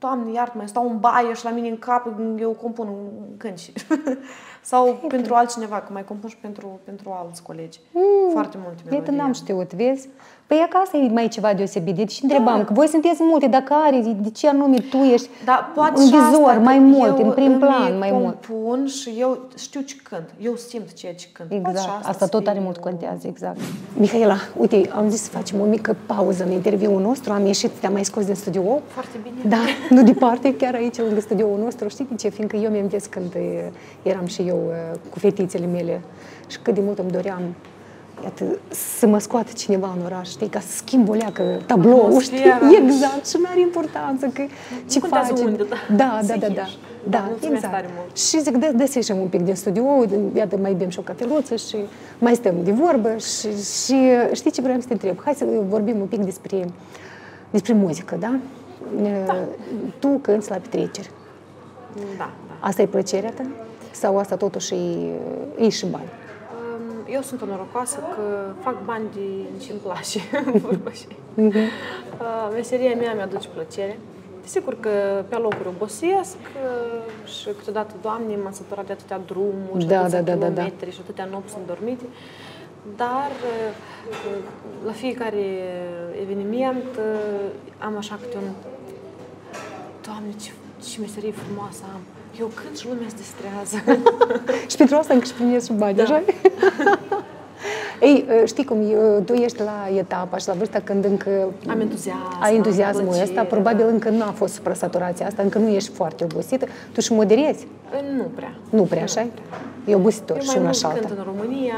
S1: Doamne, iartă-mă, stau în baie și la mine în cap eu compun un cânci. Sau pentru altcineva, că mai compun și pentru, pentru alți colegi. Foarte multe
S2: Iată,
S1: melodii.
S2: n-am știut, vezi? Păi e că asta e mai ceva deosebit. Deci întrebam, că voi sunteți multe, dacă are, de ce anume tu ești
S1: Da, poate
S2: în
S1: și asta,
S2: vizor,
S1: că
S2: mai mult,
S1: eu
S2: în prim
S1: îmi
S2: plan, mai mult.
S1: compun și eu știu ce cânt. Eu simt ceea ce cânt. Poate și
S2: Exact, asta
S1: să
S2: tot
S1: fie
S2: are mult
S1: o-
S2: contează, exact. Mihaela, uite, am zis să facem o mică pauză în interviul nostru, am ieșit, te-am mai scos din studio.
S1: Foarte bine.
S2: Da, nu departe, chiar aici, lângă studioul nostru. Știi de ce? Fiindcă eu mi-am zis când e, eram și eu e, cu fetițele mele și cât de mult îmi doream Iată, să mă scoată cineva în oraș, știi, ca să schimb o leacă tablou, știi?
S1: Atmosfera.
S2: Exact, și nu are importanță că ce
S1: contează
S2: faci.
S1: unde, da.
S2: Da,
S1: Să
S2: da, da, da.
S1: ieși.
S2: Da,
S1: Mulțumesc
S2: exact.
S1: tare mult.
S2: Și zic, dă, dă să ieșim un pic din studio, iată, mai bem și o cafeluță și mai stăm de vorbă și, și știi ce vreau să te întreb? Hai să vorbim un pic despre, despre muzică, da? da. Tu cânti la petreceri.
S1: Da, da.
S2: Asta e plăcerea ta? Sau asta totuși e, e și bani?
S1: Um, Eu sunt o norocoasă că fac bani din ce îmi place, vorba așa.
S2: Mhm.
S1: Uh, Meseria mea mi-aduce plăcere. Sigur că pe locuri obosesc uh, și câteodată, Doamne, m-am săturat de atâtea drumuri, și
S2: Da,
S1: atâția
S2: da, da, da, da.
S1: kilometri și atâtea nopți îndormite. dar uh, la fiecare eveniment uh, am așa câte un Doamne, ce, ce meserie frumoasă am! Eu cânt și lumea se distrează.
S2: și pentru asta încă își primesc și bani,
S1: Da.
S2: așa? Ei, știi cum, eu- tu ești la etapa și la vârsta când încă
S1: Am entuziasm,
S2: ai entuziasmul
S1: plăcere,
S2: ăsta, probabil
S1: da.
S2: încă nu a fost supra-saturația asta, încă nu ești foarte obosită, tu și moderezi.
S1: Nu prea.
S2: Nu prea, așa E obositor
S1: Eu
S2: și
S1: mai
S2: una
S1: mult
S2: și alta.
S1: cânt în România,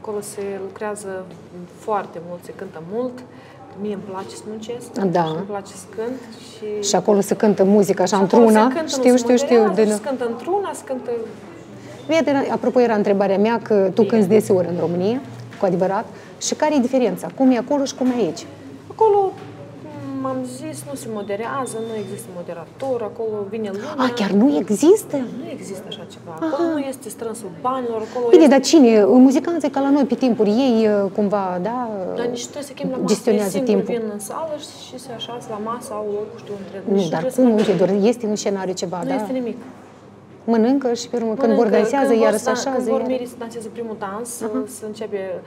S1: acolo se lucrează foarte mult, se cântă mult. Mie îmi place să muncesc
S2: Da.
S1: și îmi place să cânt. Și,
S2: Și acolo se cântă muzica așa
S1: și acolo
S2: într-una,
S1: se cântă, nu
S2: știu,
S1: se
S2: știu, știu.
S1: moderează,
S2: De,
S1: și Se cântă într-una, se cântă...
S2: Iată, apropo, era întrebarea mea că tu cânti deseori în România, cu adevărat, și care e diferența? Cum e acolo și cum e aici?
S1: Acolo, m- am zis, nu se moderează, nu există moderator, acolo vine lumea.
S2: A, chiar nu există?
S1: Nu există așa ceva. Acolo nu este strânsul banilor, acolo
S2: Bine,
S1: este...
S2: dar cine? Muzicanții ca la noi pe timpuri, ei uh, cumva, da,
S1: Dar nici trebuie să chem la masă.
S2: gestionează
S1: Ei singuri
S2: timpul.
S1: vin în sală și, și se așează la masă, au locul, știu, între...
S2: Nu,
S1: nici
S2: dar
S1: trebuie să
S2: cum?
S1: mănânce.
S2: Uite, doar este în scenariu ceva,
S1: Nu
S2: da?
S1: este nimic.
S2: Mănâncă și pe urmă, când
S1: Mănâncă,
S2: vor dansează,
S1: când
S2: iar
S1: vor
S2: se
S1: da-
S2: așează.
S1: Când vor
S2: iar-
S1: mirii să danseze primul dans, să începe,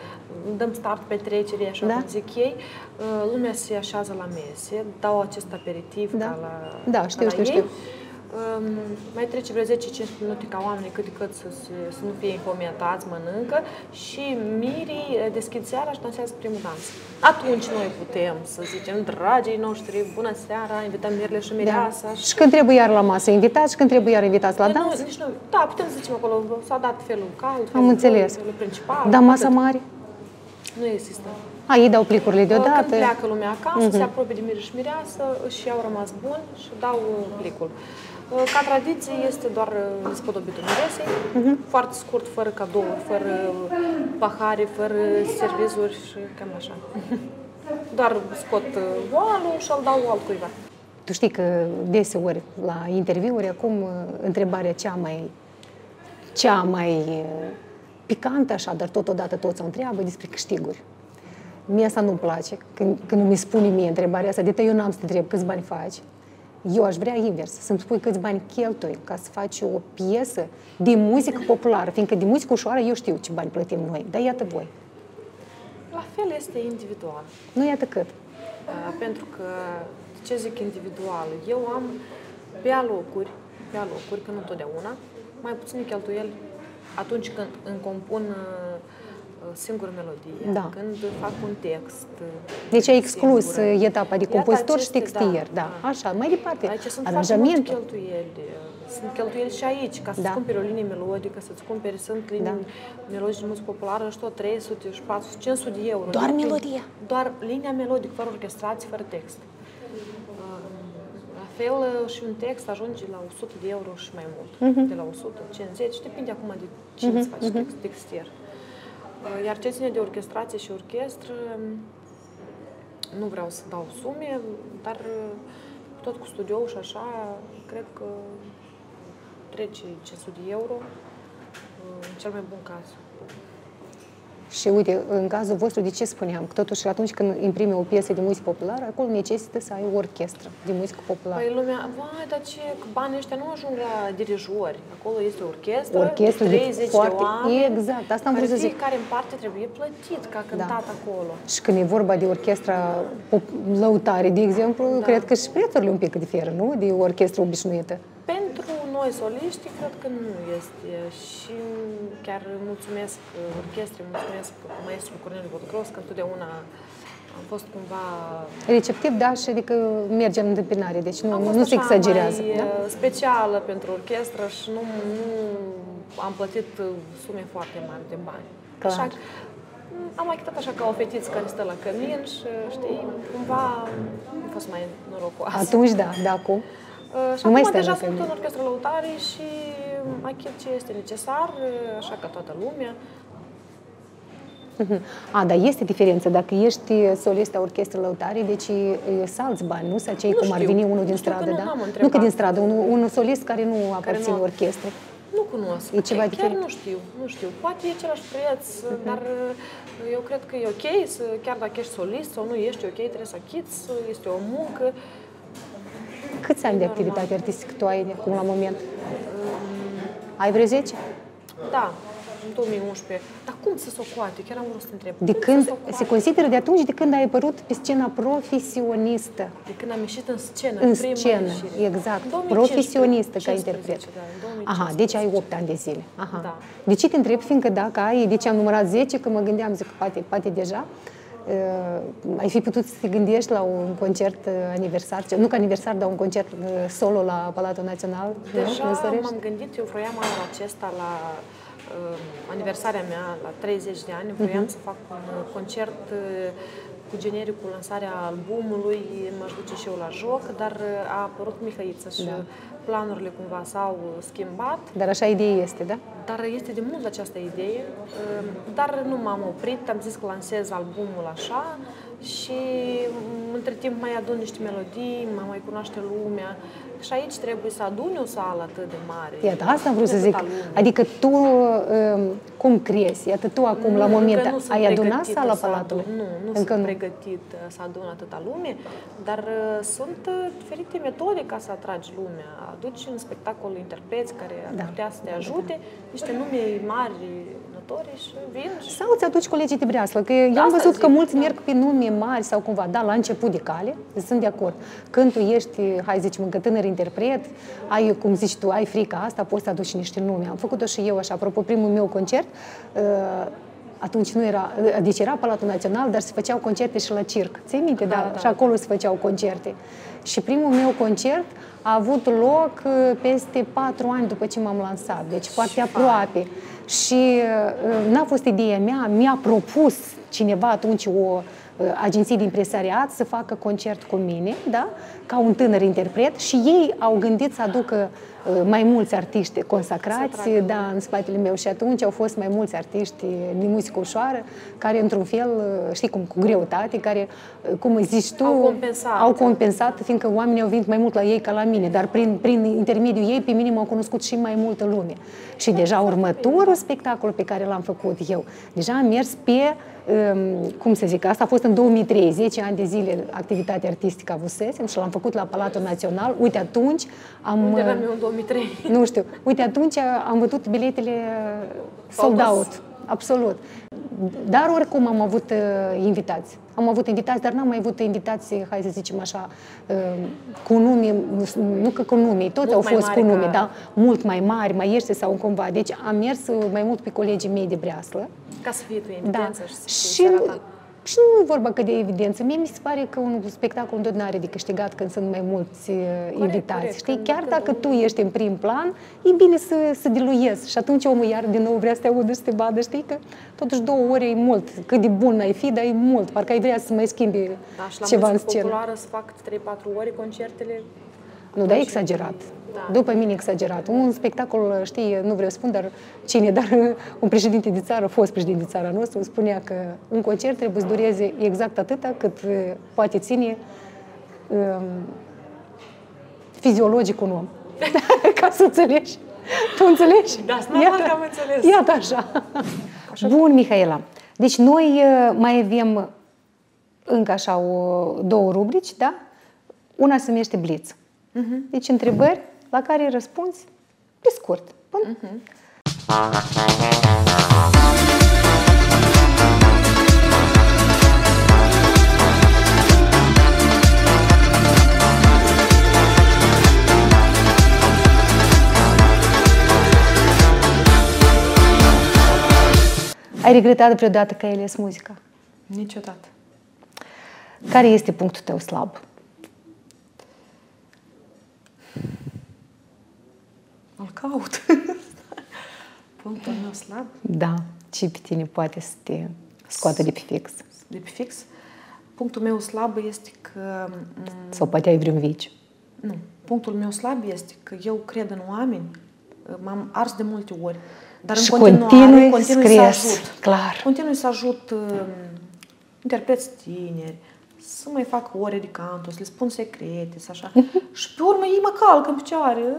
S1: dăm start petrecerii, așa
S2: Da.
S1: cum zic ei, uh, lumea se așează la mese, dau acest aperitiv
S2: Da.
S1: ca la,
S2: Da,
S1: ca
S2: știu,
S1: la
S2: știu,
S1: ei.
S2: știu.
S1: Um, mai trece vreo 10-15 minute ca oamenii cât de cât să, se, să nu fie incometați, mănâncă și mirii uh, deschid seara și dansează primul dans. Atunci noi putem să zicem, dragii noștri, bună seara, invităm mirile și mireasa.
S2: Da. Și când trebuie iar la masă invitați și când trebuie iar invitați la
S1: Păi
S2: dans?
S1: Nu, nici nu, da, putem să zicem acolo, s-a dat felul cald, felul
S2: Am înțeles.
S1: doi, felul principal.
S2: Dar masa
S1: atât.
S2: mare?
S1: Nu există.
S2: A, ei dau plicurile
S1: Când
S2: deodată?
S1: pleacă lumea acasă, se apropie de mire și mireasă, își iau rămas bun și dau uh, plicul. Uh, Ca tradiție este doar uh, spodobitul miresei, foarte scurt, fără cadouri, fără pahare, fără servizuri și cam așa. Doar scot uh, oalul și îl dau altcuiva.
S2: Tu știi că deseori la interviuri acum uh, întrebarea cea mai cea mai uh, picantă așa, dar totodată toți o întreabă despre câștiguri. Mie asta nu-mi place, când, când mi spune mie întrebarea asta, de te eu n-am să te întreb câți bani faci. Eu aș vrea invers, să-mi spui câți bani cheltui ca să faci o piesă de muzică populară, fiindcă de muzică ușoară eu știu ce bani plătim noi, dar iată voi.
S1: La fel este individual.
S2: Nu iată cât.
S1: Uh, Pentru că, de ce zic individual? Eu am pe alocuri, pe alocuri, că nu întotdeauna, mai puține cheltuieli atunci când îmi compun uh, uh, singur melodie,
S2: Da.
S1: când fac un text. uh,
S2: Deci ai exclus
S1: singură.
S2: uh, etapa de
S1: Iată
S2: compozitor și
S1: aceste-
S2: textier, da, Așa, mai departe.
S1: Aici sunt foarte multe
S2: Aranjamentul.
S1: cheltuieli. Sunt cheltuieli și aici, ca să-ți
S2: Da.
S1: cumperi o linie melodică, să-ți cumperi, sunt linii melodice de muzică populară și tot 300 și 400, 500 de euro.
S2: Doar
S1: Depinde.
S2: melodia?
S1: Doar linia melodică, fără orchestrație, fără text. La fel uh, și un text ajunge la 100 de euro și mai mult.
S2: Mhm.
S1: De la 150, depinde acum de cine îți faci text, textier. Uh, Iar ce ține de orchestrație și orchestră, nu vreau să dau sume, dar uh, tot cu studioul și așa, cred că trece 500 de euro, uh, în cel mai bun caz.
S2: Și uite, în cazul vostru, de ce spuneam? Că totuși atunci când imprimi o piesă de muzică populară, acolo necesită să ai o orchestră de muzică populară.
S1: Păi lumea, vai, dar ce, că banii ăștia nu ajung la dirijori. Acolo este o orchestră,
S2: Orchestră
S1: de
S2: de
S1: 30
S2: foarte-
S1: de oameni,
S2: exact, asta am
S1: care
S2: vrut să zic. Da.
S1: fiecare în parte trebuie plătit, că a cântat acolo.
S2: Și când e vorba de orchestra pop- lăutare, de exemplu,
S1: Da.
S2: cred că și prețurile un pic diferă, nu? De o orchestră obișnuită.
S1: Pentru noi soliști, cred că nu este. Și chiar mulțumesc orchestrei, mulțumesc maestrului Corneliu Vodocros, că întotdeauna am fost cumva...
S2: Receptiv, da, și adică merge în întâmpinare, deci nu,
S1: Am
S2: nu,
S1: fost
S2: nu se
S1: așa
S2: exagerează.
S1: mai
S2: Da?
S1: uh, specială pentru orchestră și nu, nu am plătit uh, sume foarte mari de bani.
S2: Clar.
S1: Așa că, m, am achitat așa ca o fetiță care stă la cămin și, știi, cumva am fost mai norocoasă.
S2: Atunci, da, da, acum.
S1: Uh, și
S2: Nu mai
S1: acum
S2: stai
S1: deja
S2: la
S1: sunt
S2: cămin.
S1: în orchestră lăutare și achit ce este necesar, uh, așa ca toată lumea.
S2: Mhm. A, dar este diferență. Dacă ești solist a orchestră lăutare, deci e, sunt alți bani, nu sunt cei
S1: Nu
S2: cum ar
S1: știu.
S2: veni unul
S1: Nu
S2: din
S1: știu că
S2: stradă,
S1: nu-
S2: da?
S1: n-am
S2: Nu că
S1: întrebat.
S2: din stradă, un, un solist care nu aparține
S1: nu-
S2: orchestrei.
S1: Nu cunosc.
S2: E ceva
S1: Chiar
S2: diferit.
S1: nu știu, nu știu. Poate e același preț, dar uh, eu cred că e ok, să, chiar dacă ești solist sau nu ești ok, trebuie să achiți, este o muncă.
S2: Câți ani de
S1: normal.
S2: activitate artistică tu ai acum la moment? Ai vreo 10?
S1: Da, în 2011. Dar cum să se ocoate? Chiar am vrut să te întreb.
S2: De
S1: cum
S2: când,
S1: să se,
S2: se consideră de atunci de când ai apărut pe scena profesionistă.
S1: De când am ieșit în scenă,
S2: În
S1: prima
S2: scenă,
S1: ieșire.
S2: exact.
S1: În 2015,
S2: Profesionistă ca
S1: 15,
S2: interpret.
S1: Da, în 2015.
S2: Aha, deci ai 8 ani de zile. Aha.
S1: Da.
S2: De ce te întreb? Fiindcă dacă ai, de ce am numărat 10, că mă gândeam, zic, poate, poate deja, uh, ai fi putut să te gândești la un concert uh, aniversar, nu ca aniversar, dar un concert uh, solo la Palatul Național? nu?
S1: Deja
S2: În Sărești?
S1: m-am gândit, eu vroiam anul acesta la uh, aniversarea mea, la 30 de ani, vroiam să fac un uh, concert uh, cu genericul lansarea albumului, m-aș duce și eu la joc, dar uh, a apărut Mihăiță și
S2: Da.
S1: Planurile cumva s-au schimbat.
S2: Dar așa idee este, da?
S1: Dar este de mult această idee, um, dar nu m-am oprit, am zis că lansez albumul așa și um, între timp mai adun niște melodii, mă mai cunoaște lumea și aici trebuie să aduni o sală atât de mare.
S2: Iată, asta am vrut
S1: de
S2: să zic.
S1: atâta lume.
S2: Adică tu, um, cum crezi? Iată, tu acum, la
S1: Nu,
S2: moment,
S1: încă nu sunt
S2: ai adunat
S1: pregătită
S2: sala
S1: să
S2: Palatului?
S1: adun- Nu, nu
S2: Încă
S1: sunt
S2: nu.
S1: pregătit uh, să adun atâta lume, dar uh, sunt uh, diferite metode ca să atragi lumea. Aduci în spectacol interpreți care ar
S2: Da.
S1: putea să te ajute, niște nume mari, notori și vin și
S2: Sau îți aduci colegii de breaslă, că eu am
S1: Asta
S2: văzut
S1: zic,
S2: că mulți
S1: da.
S2: merg pe nume mari sau cumva, da, la început de cale, sunt de acord. Când tu ești, hai zicem, încă tânăr interpret, ai, cum zici tu, ai frica asta, poți să aduci niște nume. Am făcut-o și eu așa, apropo, primul meu concert, uh, atunci nu era, deci era Palatul Național, dar se făceau concerte și la circ. Ții minte? Da,
S1: da.
S2: și acolo se făceau concerte. Și primul meu concert a avut loc uh, peste patru ani după ce m-am lansat, deci foarte aproape. Și uh, n-a fost ideea mea, mi-a propus cineva atunci o uh, agenție de impresariat să facă concert cu mine, da? ca un tânăr interpret și ei au gândit să aducă uh, mai mulți artiști consacrați
S1: atragă
S2: da, în spatele meu și atunci au fost mai mulți artiști de muzică ușoară care într-un fel, uh, știi cum, cu greutate, care, uh, cum îi zici tu,
S1: Au compensat.
S2: au compensat, fiindcă oamenii au venit mai mult la ei ca la mine, dar prin, prin intermediul ei pe mine m-au cunoscut și mai multă lume. Și deja următorul spectacol pe care l-am făcut eu, deja am mers pe, um, cum să zic, asta a fost în 2003, 10 ani de zile activitate artistică avusesem și l-am făcut la Palatul Național. Uite, atunci am...
S1: unde
S2: uh,
S1: eram eu în 2003.
S2: nu știu. Uite, atunci am văzut biletele uh, sold
S1: Au
S2: out. Absolut. Dar oricum am avut uh, invitați. Am avut invitați, dar n-am mai avut invitații, hai să zicem așa, uh, cu nume, nu că cu nume, toți
S1: Mult
S2: au
S1: mai
S2: fost
S1: mari
S2: cu nume,
S1: ca-
S2: da, mult mai mari, mai iește sau cumva. Deci am mers uh, mai mult pe colegii mei de breaslă.
S1: Ca să fie tu în
S2: Da.
S1: evidență și să
S2: Și,
S1: fie seara ta.
S2: Și nu e vorba că de evidență. Mie mi se pare că un spectacol tot n-are de câștigat când sunt mai mulți uh, invitați.
S1: corect.
S2: Știi?
S1: Când-
S2: Chiar
S1: când
S2: dacă tu
S1: omul-
S2: ești în prim plan, e bine să, să diluiezi. Și atunci omul iar din nou vrea să te audă și să te vadă. Știi că totuși două ore e mult. Cât de bun ai fi, dar e mult. Parcă ai vrea să mai schimbi
S1: Da, și la
S2: ceva în
S1: muzică
S2: scenă.
S1: populară să fac 3-4 ore concertele.
S2: Nu, dar e exagerat.
S1: Da.
S2: După mine exagerat. Un spectacol, știi, nu vreau să spun, dar cine, dar un președinte de țară, fost președinte de țara noastră, îmi spunea că un concert trebuie să dureze exact atâta cât uh, poate ține um, fiziologic un om. Ca să înțelegi. Tu înțelegi?
S1: Da, sunt normal că am înțeles.
S2: Iată așa. Bun, Mihaela. Deci noi uh, mai avem încă așa o, două rubrici, da? Una se numește Blitz. Deci întrebări la care răspunzi pe scurt. Bun? Ai regretat vreodată că ai ales muzica?
S1: Niciodată.
S2: Care este punctul tău slab?
S1: Îl caut. Punctul meu slab,
S2: Da. Ce pe tine poate să te scoată de pe fix?
S1: de pe fix. Punctul meu slab este că... m,
S2: Sau poate ai vreun vici?
S1: Nu. Punctul meu slab este că eu cred în oameni, m-am ars de multe ori, dar
S2: Și
S1: în continuare
S2: continui
S1: continui
S2: să
S1: să
S2: crezi,
S1: ajut.
S2: clar.
S1: Continui să ajut um, interpreți tineri, să mai fac ore de canto, să le spun secrete, să așa. și pe urmă ei mă calcă în picioare,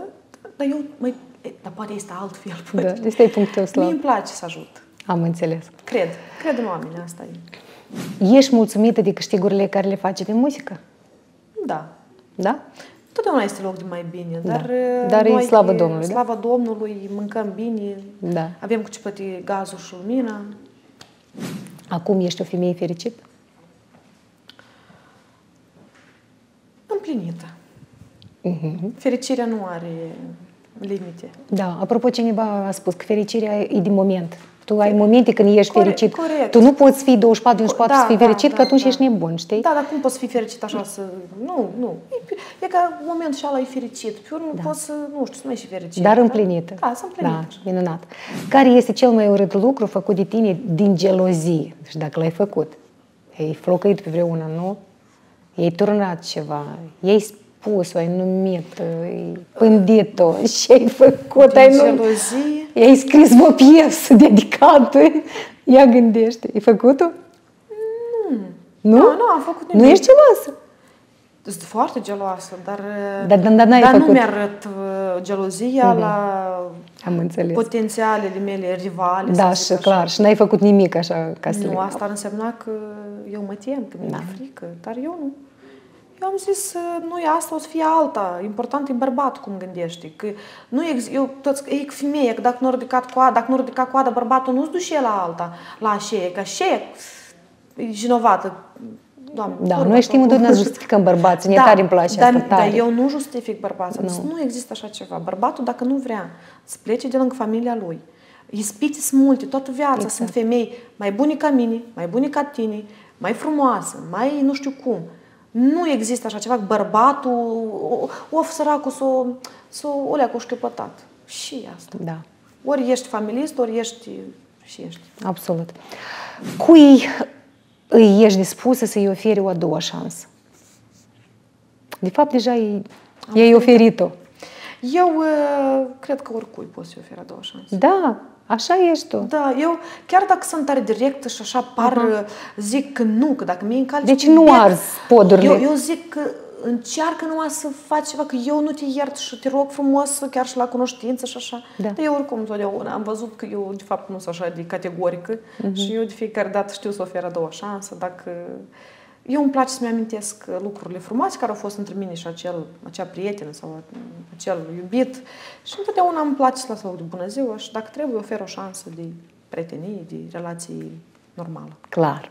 S1: dar eu, măi, e, dar poate este altfel.
S2: Da,
S1: poate.
S2: este punctul tău
S1: Mie
S2: slab.
S1: îmi place să ajut.
S2: Am înțeles.
S1: Cred. Cred în oameni, asta e.
S2: Ești mulțumită de câștigurile care le faci de muzică?
S1: Da.
S2: Da?
S1: Totdeauna este loc de mai bine,
S2: Da.
S1: dar, uh,
S2: Dar e
S1: noi,
S2: slavă Domnului, da?
S1: Slavă Domnului, mâncăm bine,
S2: Da.
S1: avem cu ce plăti gazul și lumina.
S2: Acum ești o femeie fericită?
S1: Împlinită.
S2: Mhm.
S1: Fericirea nu are limite.
S2: Da, apropo, cineva a spus că fericirea e din moment. Tu ai momente când ești
S1: Corect,
S2: fericit.
S1: corect.
S2: Tu nu poți fi 24 din 24
S1: Da,
S2: să fii
S1: da,
S2: fericit,
S1: da,
S2: că atunci
S1: da.
S2: ești nebun, știi?
S1: Da, dar cum poți fi fericit așa să... Nu, nu. E, e ca momentul și ăla e fericit. Pe urmă
S2: Da.
S1: poți să, nu știu, să nu ești fericit.
S2: Dar
S1: da?
S2: împlinită.
S1: Da, să împlinită.
S2: Da, minunat. Care este cel mai urât lucru făcut de tine din gelozie? Și dacă l-ai făcut, ai flocăit pe vreuna, nu? I-ai turnat ceva, i-ai spus, ai numit, ai pândit-o și ai făcut,
S1: Din
S2: ai nu...
S1: gelozie.
S2: I-ai scris o piesă dedicată. Ia gândește, ai făcut-o? Nu?
S1: Nu, nu am făcut
S2: Nu
S1: nimic.
S2: ești geloasă?
S1: Sunt foarte geloasă, dar,
S2: Dar- dar- dar n-ai
S1: dar nu
S2: făcut.
S1: mi-arăt uh, gelozia la
S2: Am înțeles.
S1: potențialele mele rivale.
S2: Da,
S1: să zic
S2: și
S1: așa.
S2: clar, și n-ai făcut nimic așa ca să
S1: Nu,
S2: le...
S1: asta ar însemna că eu mă tem, că mi-e
S2: Da.
S1: frică, dar eu nu. Eu am zis, uh, nu e asta, o să fie alta. Important e bărbatul cum gândește. Că nu ex- eu toți, e că femeie, că dacă nu a ridicat coada, dacă nu a ridicat coada, bărbatul nu-ți duce la alta, la șeie, că șeie e vinovată. Doamne,
S2: Da,
S1: vorba
S2: noi știm
S1: asta.
S2: întotdeauna să justificăm bărbații, ne tare îmi place
S1: dar,
S2: asta, tare.
S1: Dar eu nu justific bărbații. Nu. nu există așa ceva. Bărbatul, dacă nu vrea să plece de lângă familia lui, ispite sunt multe, toată viața
S2: Exact.
S1: sunt femei mai bune ca mine, mai bune ca tine, mai frumoasă, mai nu știu cum. Nu există așa ceva, bărbatul, o, of săracul să o, să o, o lea cu șchiopătat. Și asta.
S2: Da,
S1: Ori ești familist, ori ești și ești.
S2: absolut. Cui îi ești dispusă să-i oferi o a doua șansă? De fapt, deja i- i-ai oferit-o.
S1: Eu uh, cred că oricui poți să-i oferi a doua șansă.
S2: Da, așa ești tu.
S1: Da, eu chiar dacă sunt tare directă și așa par, uh zic că nu, că dacă mie încalci
S2: Deci
S1: pe
S2: nu
S1: bec,
S2: arzi podurile.
S1: Eu, eu zic că încearcă numai să faci ceva, că eu nu te iert și te rog frumos, chiar și la cunoștință și așa.
S2: Da.
S1: Dar eu oricum întotdeauna am văzut că eu de fapt nu sunt așa de categorică
S2: Mhm.
S1: și eu de fiecare dată știu să ofer a doua șansă, dacă... Eu îmi place să-mi amintesc lucrurile frumoase care au fost între mine și acel, acea prietenă sau acel iubit și întotdeauna îmi place să las loc de bună ziua și dacă trebuie ofer o șansă de prietenie, de relații normală.
S2: Clar.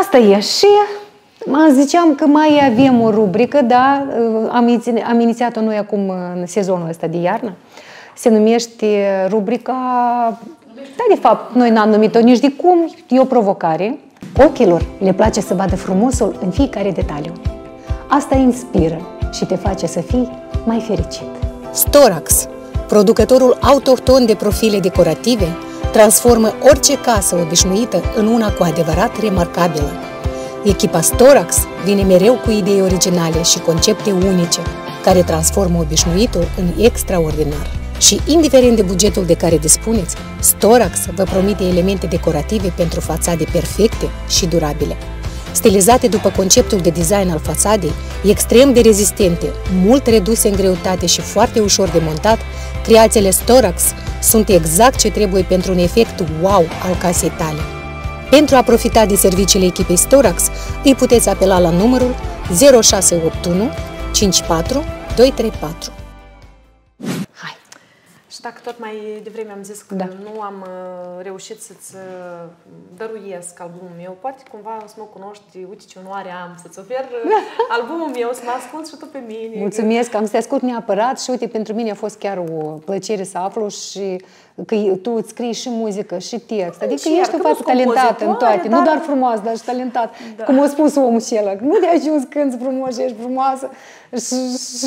S2: Asta e și mă ziceam că mai avem o rubrică, da, am, iniți- am inițiat-o noi acum în sezonul ăsta de iarnă. Se numește rubrica, da, de fapt, noi n-am numit-o nici de cum, e o provocare. Ochilor le place să vadă frumosul în fiecare detaliu. Asta inspiră și te face să fii mai fericit. Storax, producătorul autohton de profile decorative, transformă orice casă obișnuită în una cu adevărat remarcabilă. Echipa Storax vine mereu cu idei originale și concepte unice, care transformă obișnuitul în extraordinar. Și indiferent de bugetul de care dispuneți, Storax vă promite elemente decorative pentru fațade perfecte și durabile. Stilizate după conceptul de design al fațadei, extrem de rezistente, mult reduse în greutate și foarte ușor de montat, creațiile Storax sunt exact ce trebuie pentru un efect wow al casei tale. Pentru a profita de serviciile echipei Storax, îi puteți apela la numărul 0681 54 234. Hai!
S1: Și dacă tot mai devreme am zis că
S2: Da.
S1: nu am uh, reușit să-ți uh, dăruiesc albumul meu, poate cumva o să mă cunoști, uite ce onoare am să-ți ofer uh, albumul meu, să mă ascult și tu pe mine.
S2: Mulțumesc, am să te ascult neapărat și uite, pentru mine a fost chiar o plăcere să aflu și că tu îți scrii și muzică și text. Adică
S1: Încerc,
S2: ești o
S1: nu
S2: fată
S1: sunt
S2: talentată în
S1: compozitoare,
S2: toate,
S1: dar-
S2: nu doar frumoasă, dar și talentat. Cum a spus omul acela, că nu de ajuns când frumos și ești frumoasă și,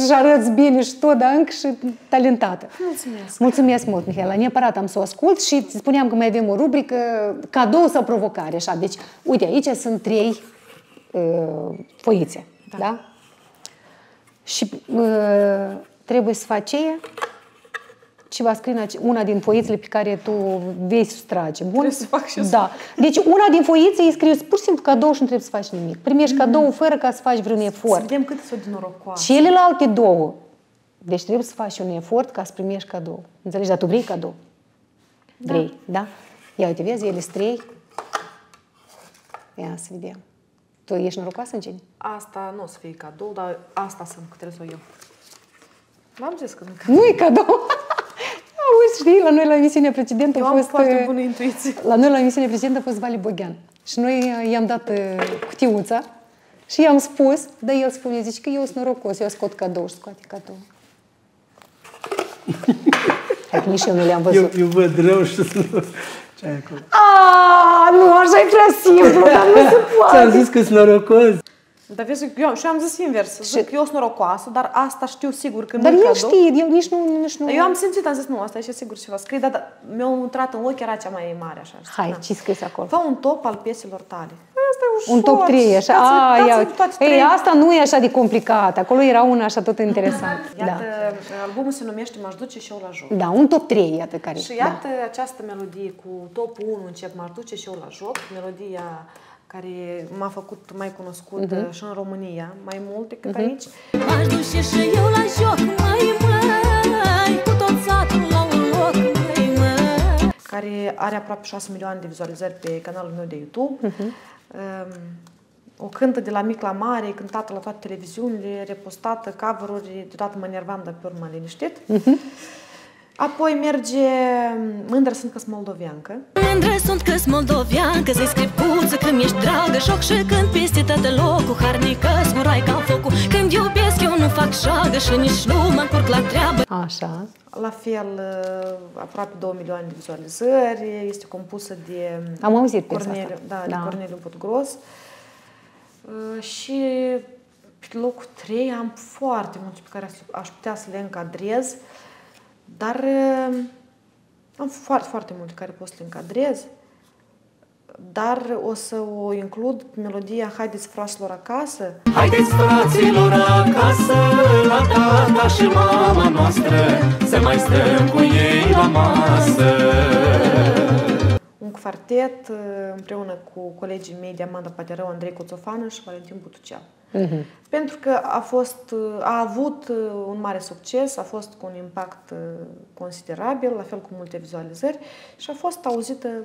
S2: și arăți bine și tot, dar încă și talentată.
S1: Mulțumesc.
S2: Mulțumesc mult, Mihaela. Neapărat am să o ascult și îți spuneam că mai avem o rubrică cadou sau provocare. Așa. Deci, uite, aici sunt trei uh, foițe. Da? da? Și uh, trebuie să faci ceea și va scrie în ace- una din foițele pe care tu vei sustrage. Bun?
S1: Trebuie să fac și eu
S2: Da. Deci una din foițe îi scrie pur și simplu cadou și nu trebuie să faci nimic. Primești cadou fără ca să faci vreun
S1: Să
S2: efort.
S1: vedem cât sunt de norocoasă.
S2: Celelalte două. Deci trebuie să faci un efort ca să primești cadou. Înțelegi? Dar tu vrei cadou. Vrei, da? Ia uite, vezi, ele sunt trei. Ia să vedem. Tu ești norocoasă în cine?
S1: Asta nu o să fie cadou, dar asta sunt, că trebuie să o iau. V-am zis că nu
S2: Nu e cadou! Auzi, știi, la noi la emisiunea precedentă
S1: Eu
S2: a
S1: am
S2: fost...
S1: foarte
S2: uh,
S1: bună intuiție.
S2: La noi la emisiunea precedentă a fost Vali Boghean. Și noi uh, i-am dat uh, cutiuța și i-am spus, dar el spune, zice că eu sunt norocos, eu scot cadou și scoate cadou. Hai că nici eu nu le-am
S3: Eu,
S2: văzut.
S3: eu văd rău și să nu... Ce ai acolo?
S2: A, nu, așa e prea simplu, dar nu se poate.
S3: Ți-am zis că sunt norocos.
S1: Dar vezi, eu și am zis invers. Zic, eu sunt norocoasă, dar asta știu sigur că
S2: Dar
S1: nu
S2: el
S1: cadou.
S2: știe, eu nici nu... Nici nu...
S1: Eu am simțit, am zis, nu, asta e și sigur ceva scris, dar, dar mi-a intrat în ochi, era cea mai mare, așa. știi,
S2: Hai,
S1: da.
S2: ce scris acolo?
S1: Fă un top al pieselor tale. Asta e ușor.
S2: Un top 3, așa.
S1: Dați-mi-
S2: A, ia,
S1: dați-mi toate
S2: ei,
S1: trei.
S2: asta nu e așa de complicat. Acolo era una așa tot interesant.
S1: Iată,
S2: Da.
S1: albumul se numește M-aș duce și eu la joc.
S2: Da, un top 3, iată care.
S1: Și iată această melodie cu topul 1 încep M-aș duce și eu la joc, melodia care m-a făcut mai cunoscută
S2: Mhm.
S1: și în România, mai mult decât aici.
S4: M-aș duce și eu la joc, mai mai Cu tot satul la un loc, mai mai
S1: care are aproape 6 milioane de vizualizări pe canalul meu de YouTube.
S2: Mhm.
S1: Um, o cântă de la mic la mare, e cântată la toate televiziunile, repostată, cover-uri, deodată mă nervam, dar pe urmă liniștit.
S2: Mhm.
S1: Apoi merge Mândră sunt că-s moldoveancă.
S4: Mândră sunt că-s moldovean, că-ți scripcuță Că mi-ești dragă, joc și când peste toată locul Harnică, smurai ca focul Când iubesc eu nu fac șagă Și nici nu mă încurc la treabă
S2: Așa.
S1: La fel, uh, aproape 2 milioane de vizualizări, este compusă de
S2: Am auzit piesa
S1: Corneliu,
S2: asta.
S1: da, de
S2: Da.
S1: Corneliu Budgros. Uh, Și pe locul 3 am foarte multe pe care aș- aș putea să le încadrez, dar uh, am foarte, foarte multe care pot să le încadrez, dar o să o includ pe melodia Haideți fraților acasă,
S5: Haideți fraților acasă La tata și mama noastră Să mai stăm cu ei la masă.
S1: Un quartet uh, împreună cu colegii mei Diamanda Paterău, Andrei Coțofană și Valentin Butucea. Pentru că a, fost, uh, a avut uh, un mare succes, a fost cu un impact uh, considerabil, la fel cu multe vizualizări și a fost auzită la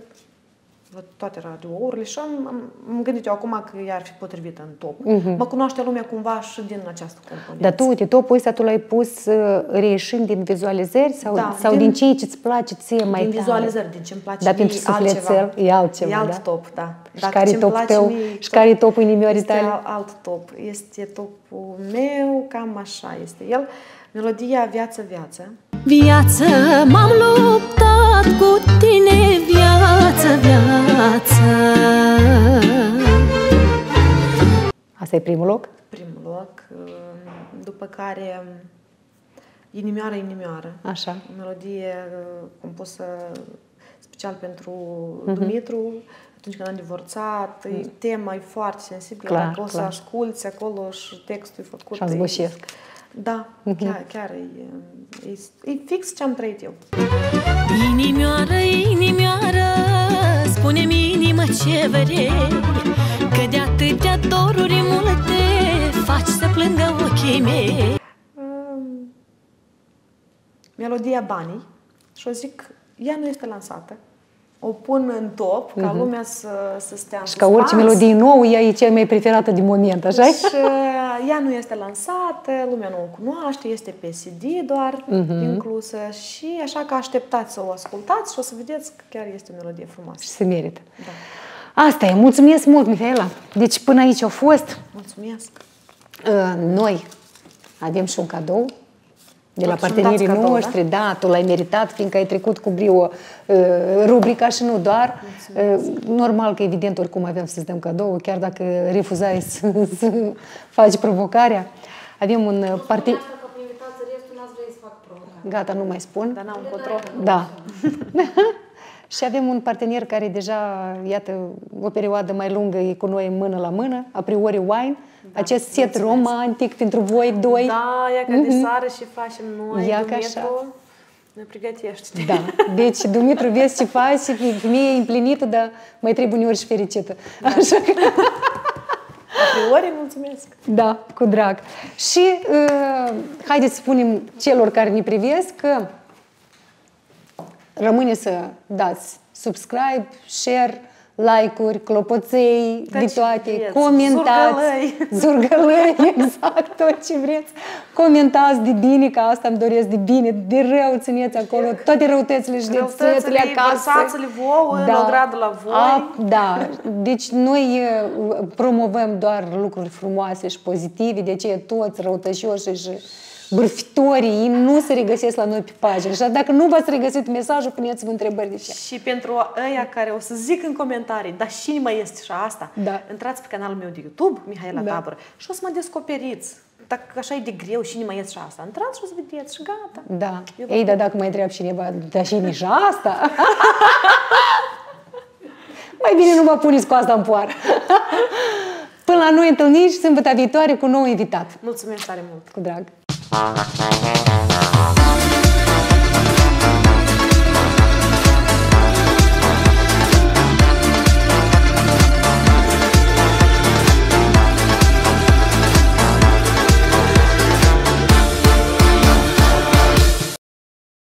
S1: toate radiourile și am, am, am gândit eu acum că ea ar fi potrivită în top. Mă cunoaște lumea cumva și din această componență.
S2: Dar tu, uite, topul ăsta tu l-ai pus uh, reieșind din vizualizări sau,
S1: Da,
S2: sau din,
S1: din-
S2: ceea ce îți place ție mai
S1: din
S2: tare?
S1: vizualizări, din ce-mi place
S2: Dar
S1: mie,
S2: pentru sufletel
S1: altceva.
S2: e altceva,
S1: E alt
S2: da?
S1: top, da.
S2: Și
S1: Dacă
S2: care-i
S1: ce-mi
S2: topul
S1: place
S2: tău?
S1: mie,
S2: Și care-i topul inimiorii
S1: este
S2: tale?
S1: al- alt top. Este topul meu, cam așa este el. Melodia Viață, Viață.
S4: Viață, m-am luptat cu tine Viață, viață
S2: Asta e primul loc?
S1: Primul loc. uh, După care Inimioară, Inimioară.
S2: Așa.
S1: O melodie uh, compusă special pentru Dumitru, atunci când am divorțat. E, tema e foarte sensibilă.
S2: Clar,
S1: Dacă o să
S2: clar.
S1: asculți acolo și textul e făcut.
S2: Și azbușesc.
S1: E- Da, chiar, chiar e, e, e fix ce am trăit eu.
S4: Inimioară, inimioară Spune-mi inimă ce vrei Că de atâtea doruri multe Faci să plângă ochii mei
S1: Um, melodia Banii și o zic, ea nu este lansată. O pun în top ca lumea să, să stea în
S2: Și ca orice
S1: suspans.
S2: melodie nouă, ea e cea mai preferată din moment, așa
S1: Și uh, ea nu este lansată, lumea nu o cunoaște, este pe CD doar inclusă și așa că așteptați să o ascultați și o să vedeți că chiar este o melodie frumoasă.
S2: Și se merită. Asta e. Mulțumesc mult, Mihaela. Deci până aici au fost.
S1: Mulțumesc!
S2: Uh, Noi avem și un cadou de la
S1: Tot și-mi
S2: partenerii
S1: dați cadou,
S2: noștri. Da? tu l-ai meritat, fiindcă ai trecut cu brio uh, rubrica și nu doar. Uh, Normal că, evident, oricum aveam să-ți dăm cadou, chiar dacă refuzai să, să faci provocarea. Avem un uh, partener... Gata, nu mai spun.
S1: Dar n-am încotro.
S2: Da. și avem un partener care deja, iată, o perioadă mai lungă e cu noi mână la mână, a priori wine, da, acest set romantic pentru voi doi.
S1: Da, ia că de seară și facem noi,
S2: Ia că
S1: Dumitru,
S2: așa.
S1: ne pregătești.
S2: Da. Deci, Dumitru, vezi ce faci, femeie împlinită, dar mai trebuie uneori și fericită. Așa că,
S1: A priori, mulțumesc!
S2: da, cu drag. Și uh, haideți să spunem celor care ne privesc că rămâne să dați subscribe, share, like-uri, clopoței, de
S1: ce
S2: toate,
S1: vreți.
S2: comentați,
S1: Zurgălăi.
S2: zurgălăi, exact, tot ce vreți. Comentați de bine, că asta îmi doresc de bine, de rău țineți acolo, toate răutățile și
S1: Răutățile,
S2: dețetele acasă.
S1: vărsați-le vouă în ogradă la voi.
S2: A, da, deci noi uh, promovăm doar lucruri frumoase și pozitive, de aceea toți răutăcioșii și bârfitorii ei nu se regăsesc la noi pe pagină. Și dacă nu v-ați regăsit mesajul, puneți-vă întrebări de ce.
S1: Și pentru ăia care o să zic în comentarii, dar și mai este și asta,
S2: Da.
S1: intrați pe canalul meu de YouTube, Mihaela
S2: Da.
S1: Tabără, și o să mă descoperiți. Dacă așa e de greu și mai este și asta, intrați și o să vedeți și gata.
S2: Da.
S1: Eu vă
S2: Ei, dar dacă mai întreabă cineva, dar și nici asta? mai bine nu vă puneți cu asta în poară. Până la noi întâlniri și sâmbătă viitoare cu un nou invitat.
S1: Mulțumesc tare mult!
S2: Cu drag.
S5: Thank you.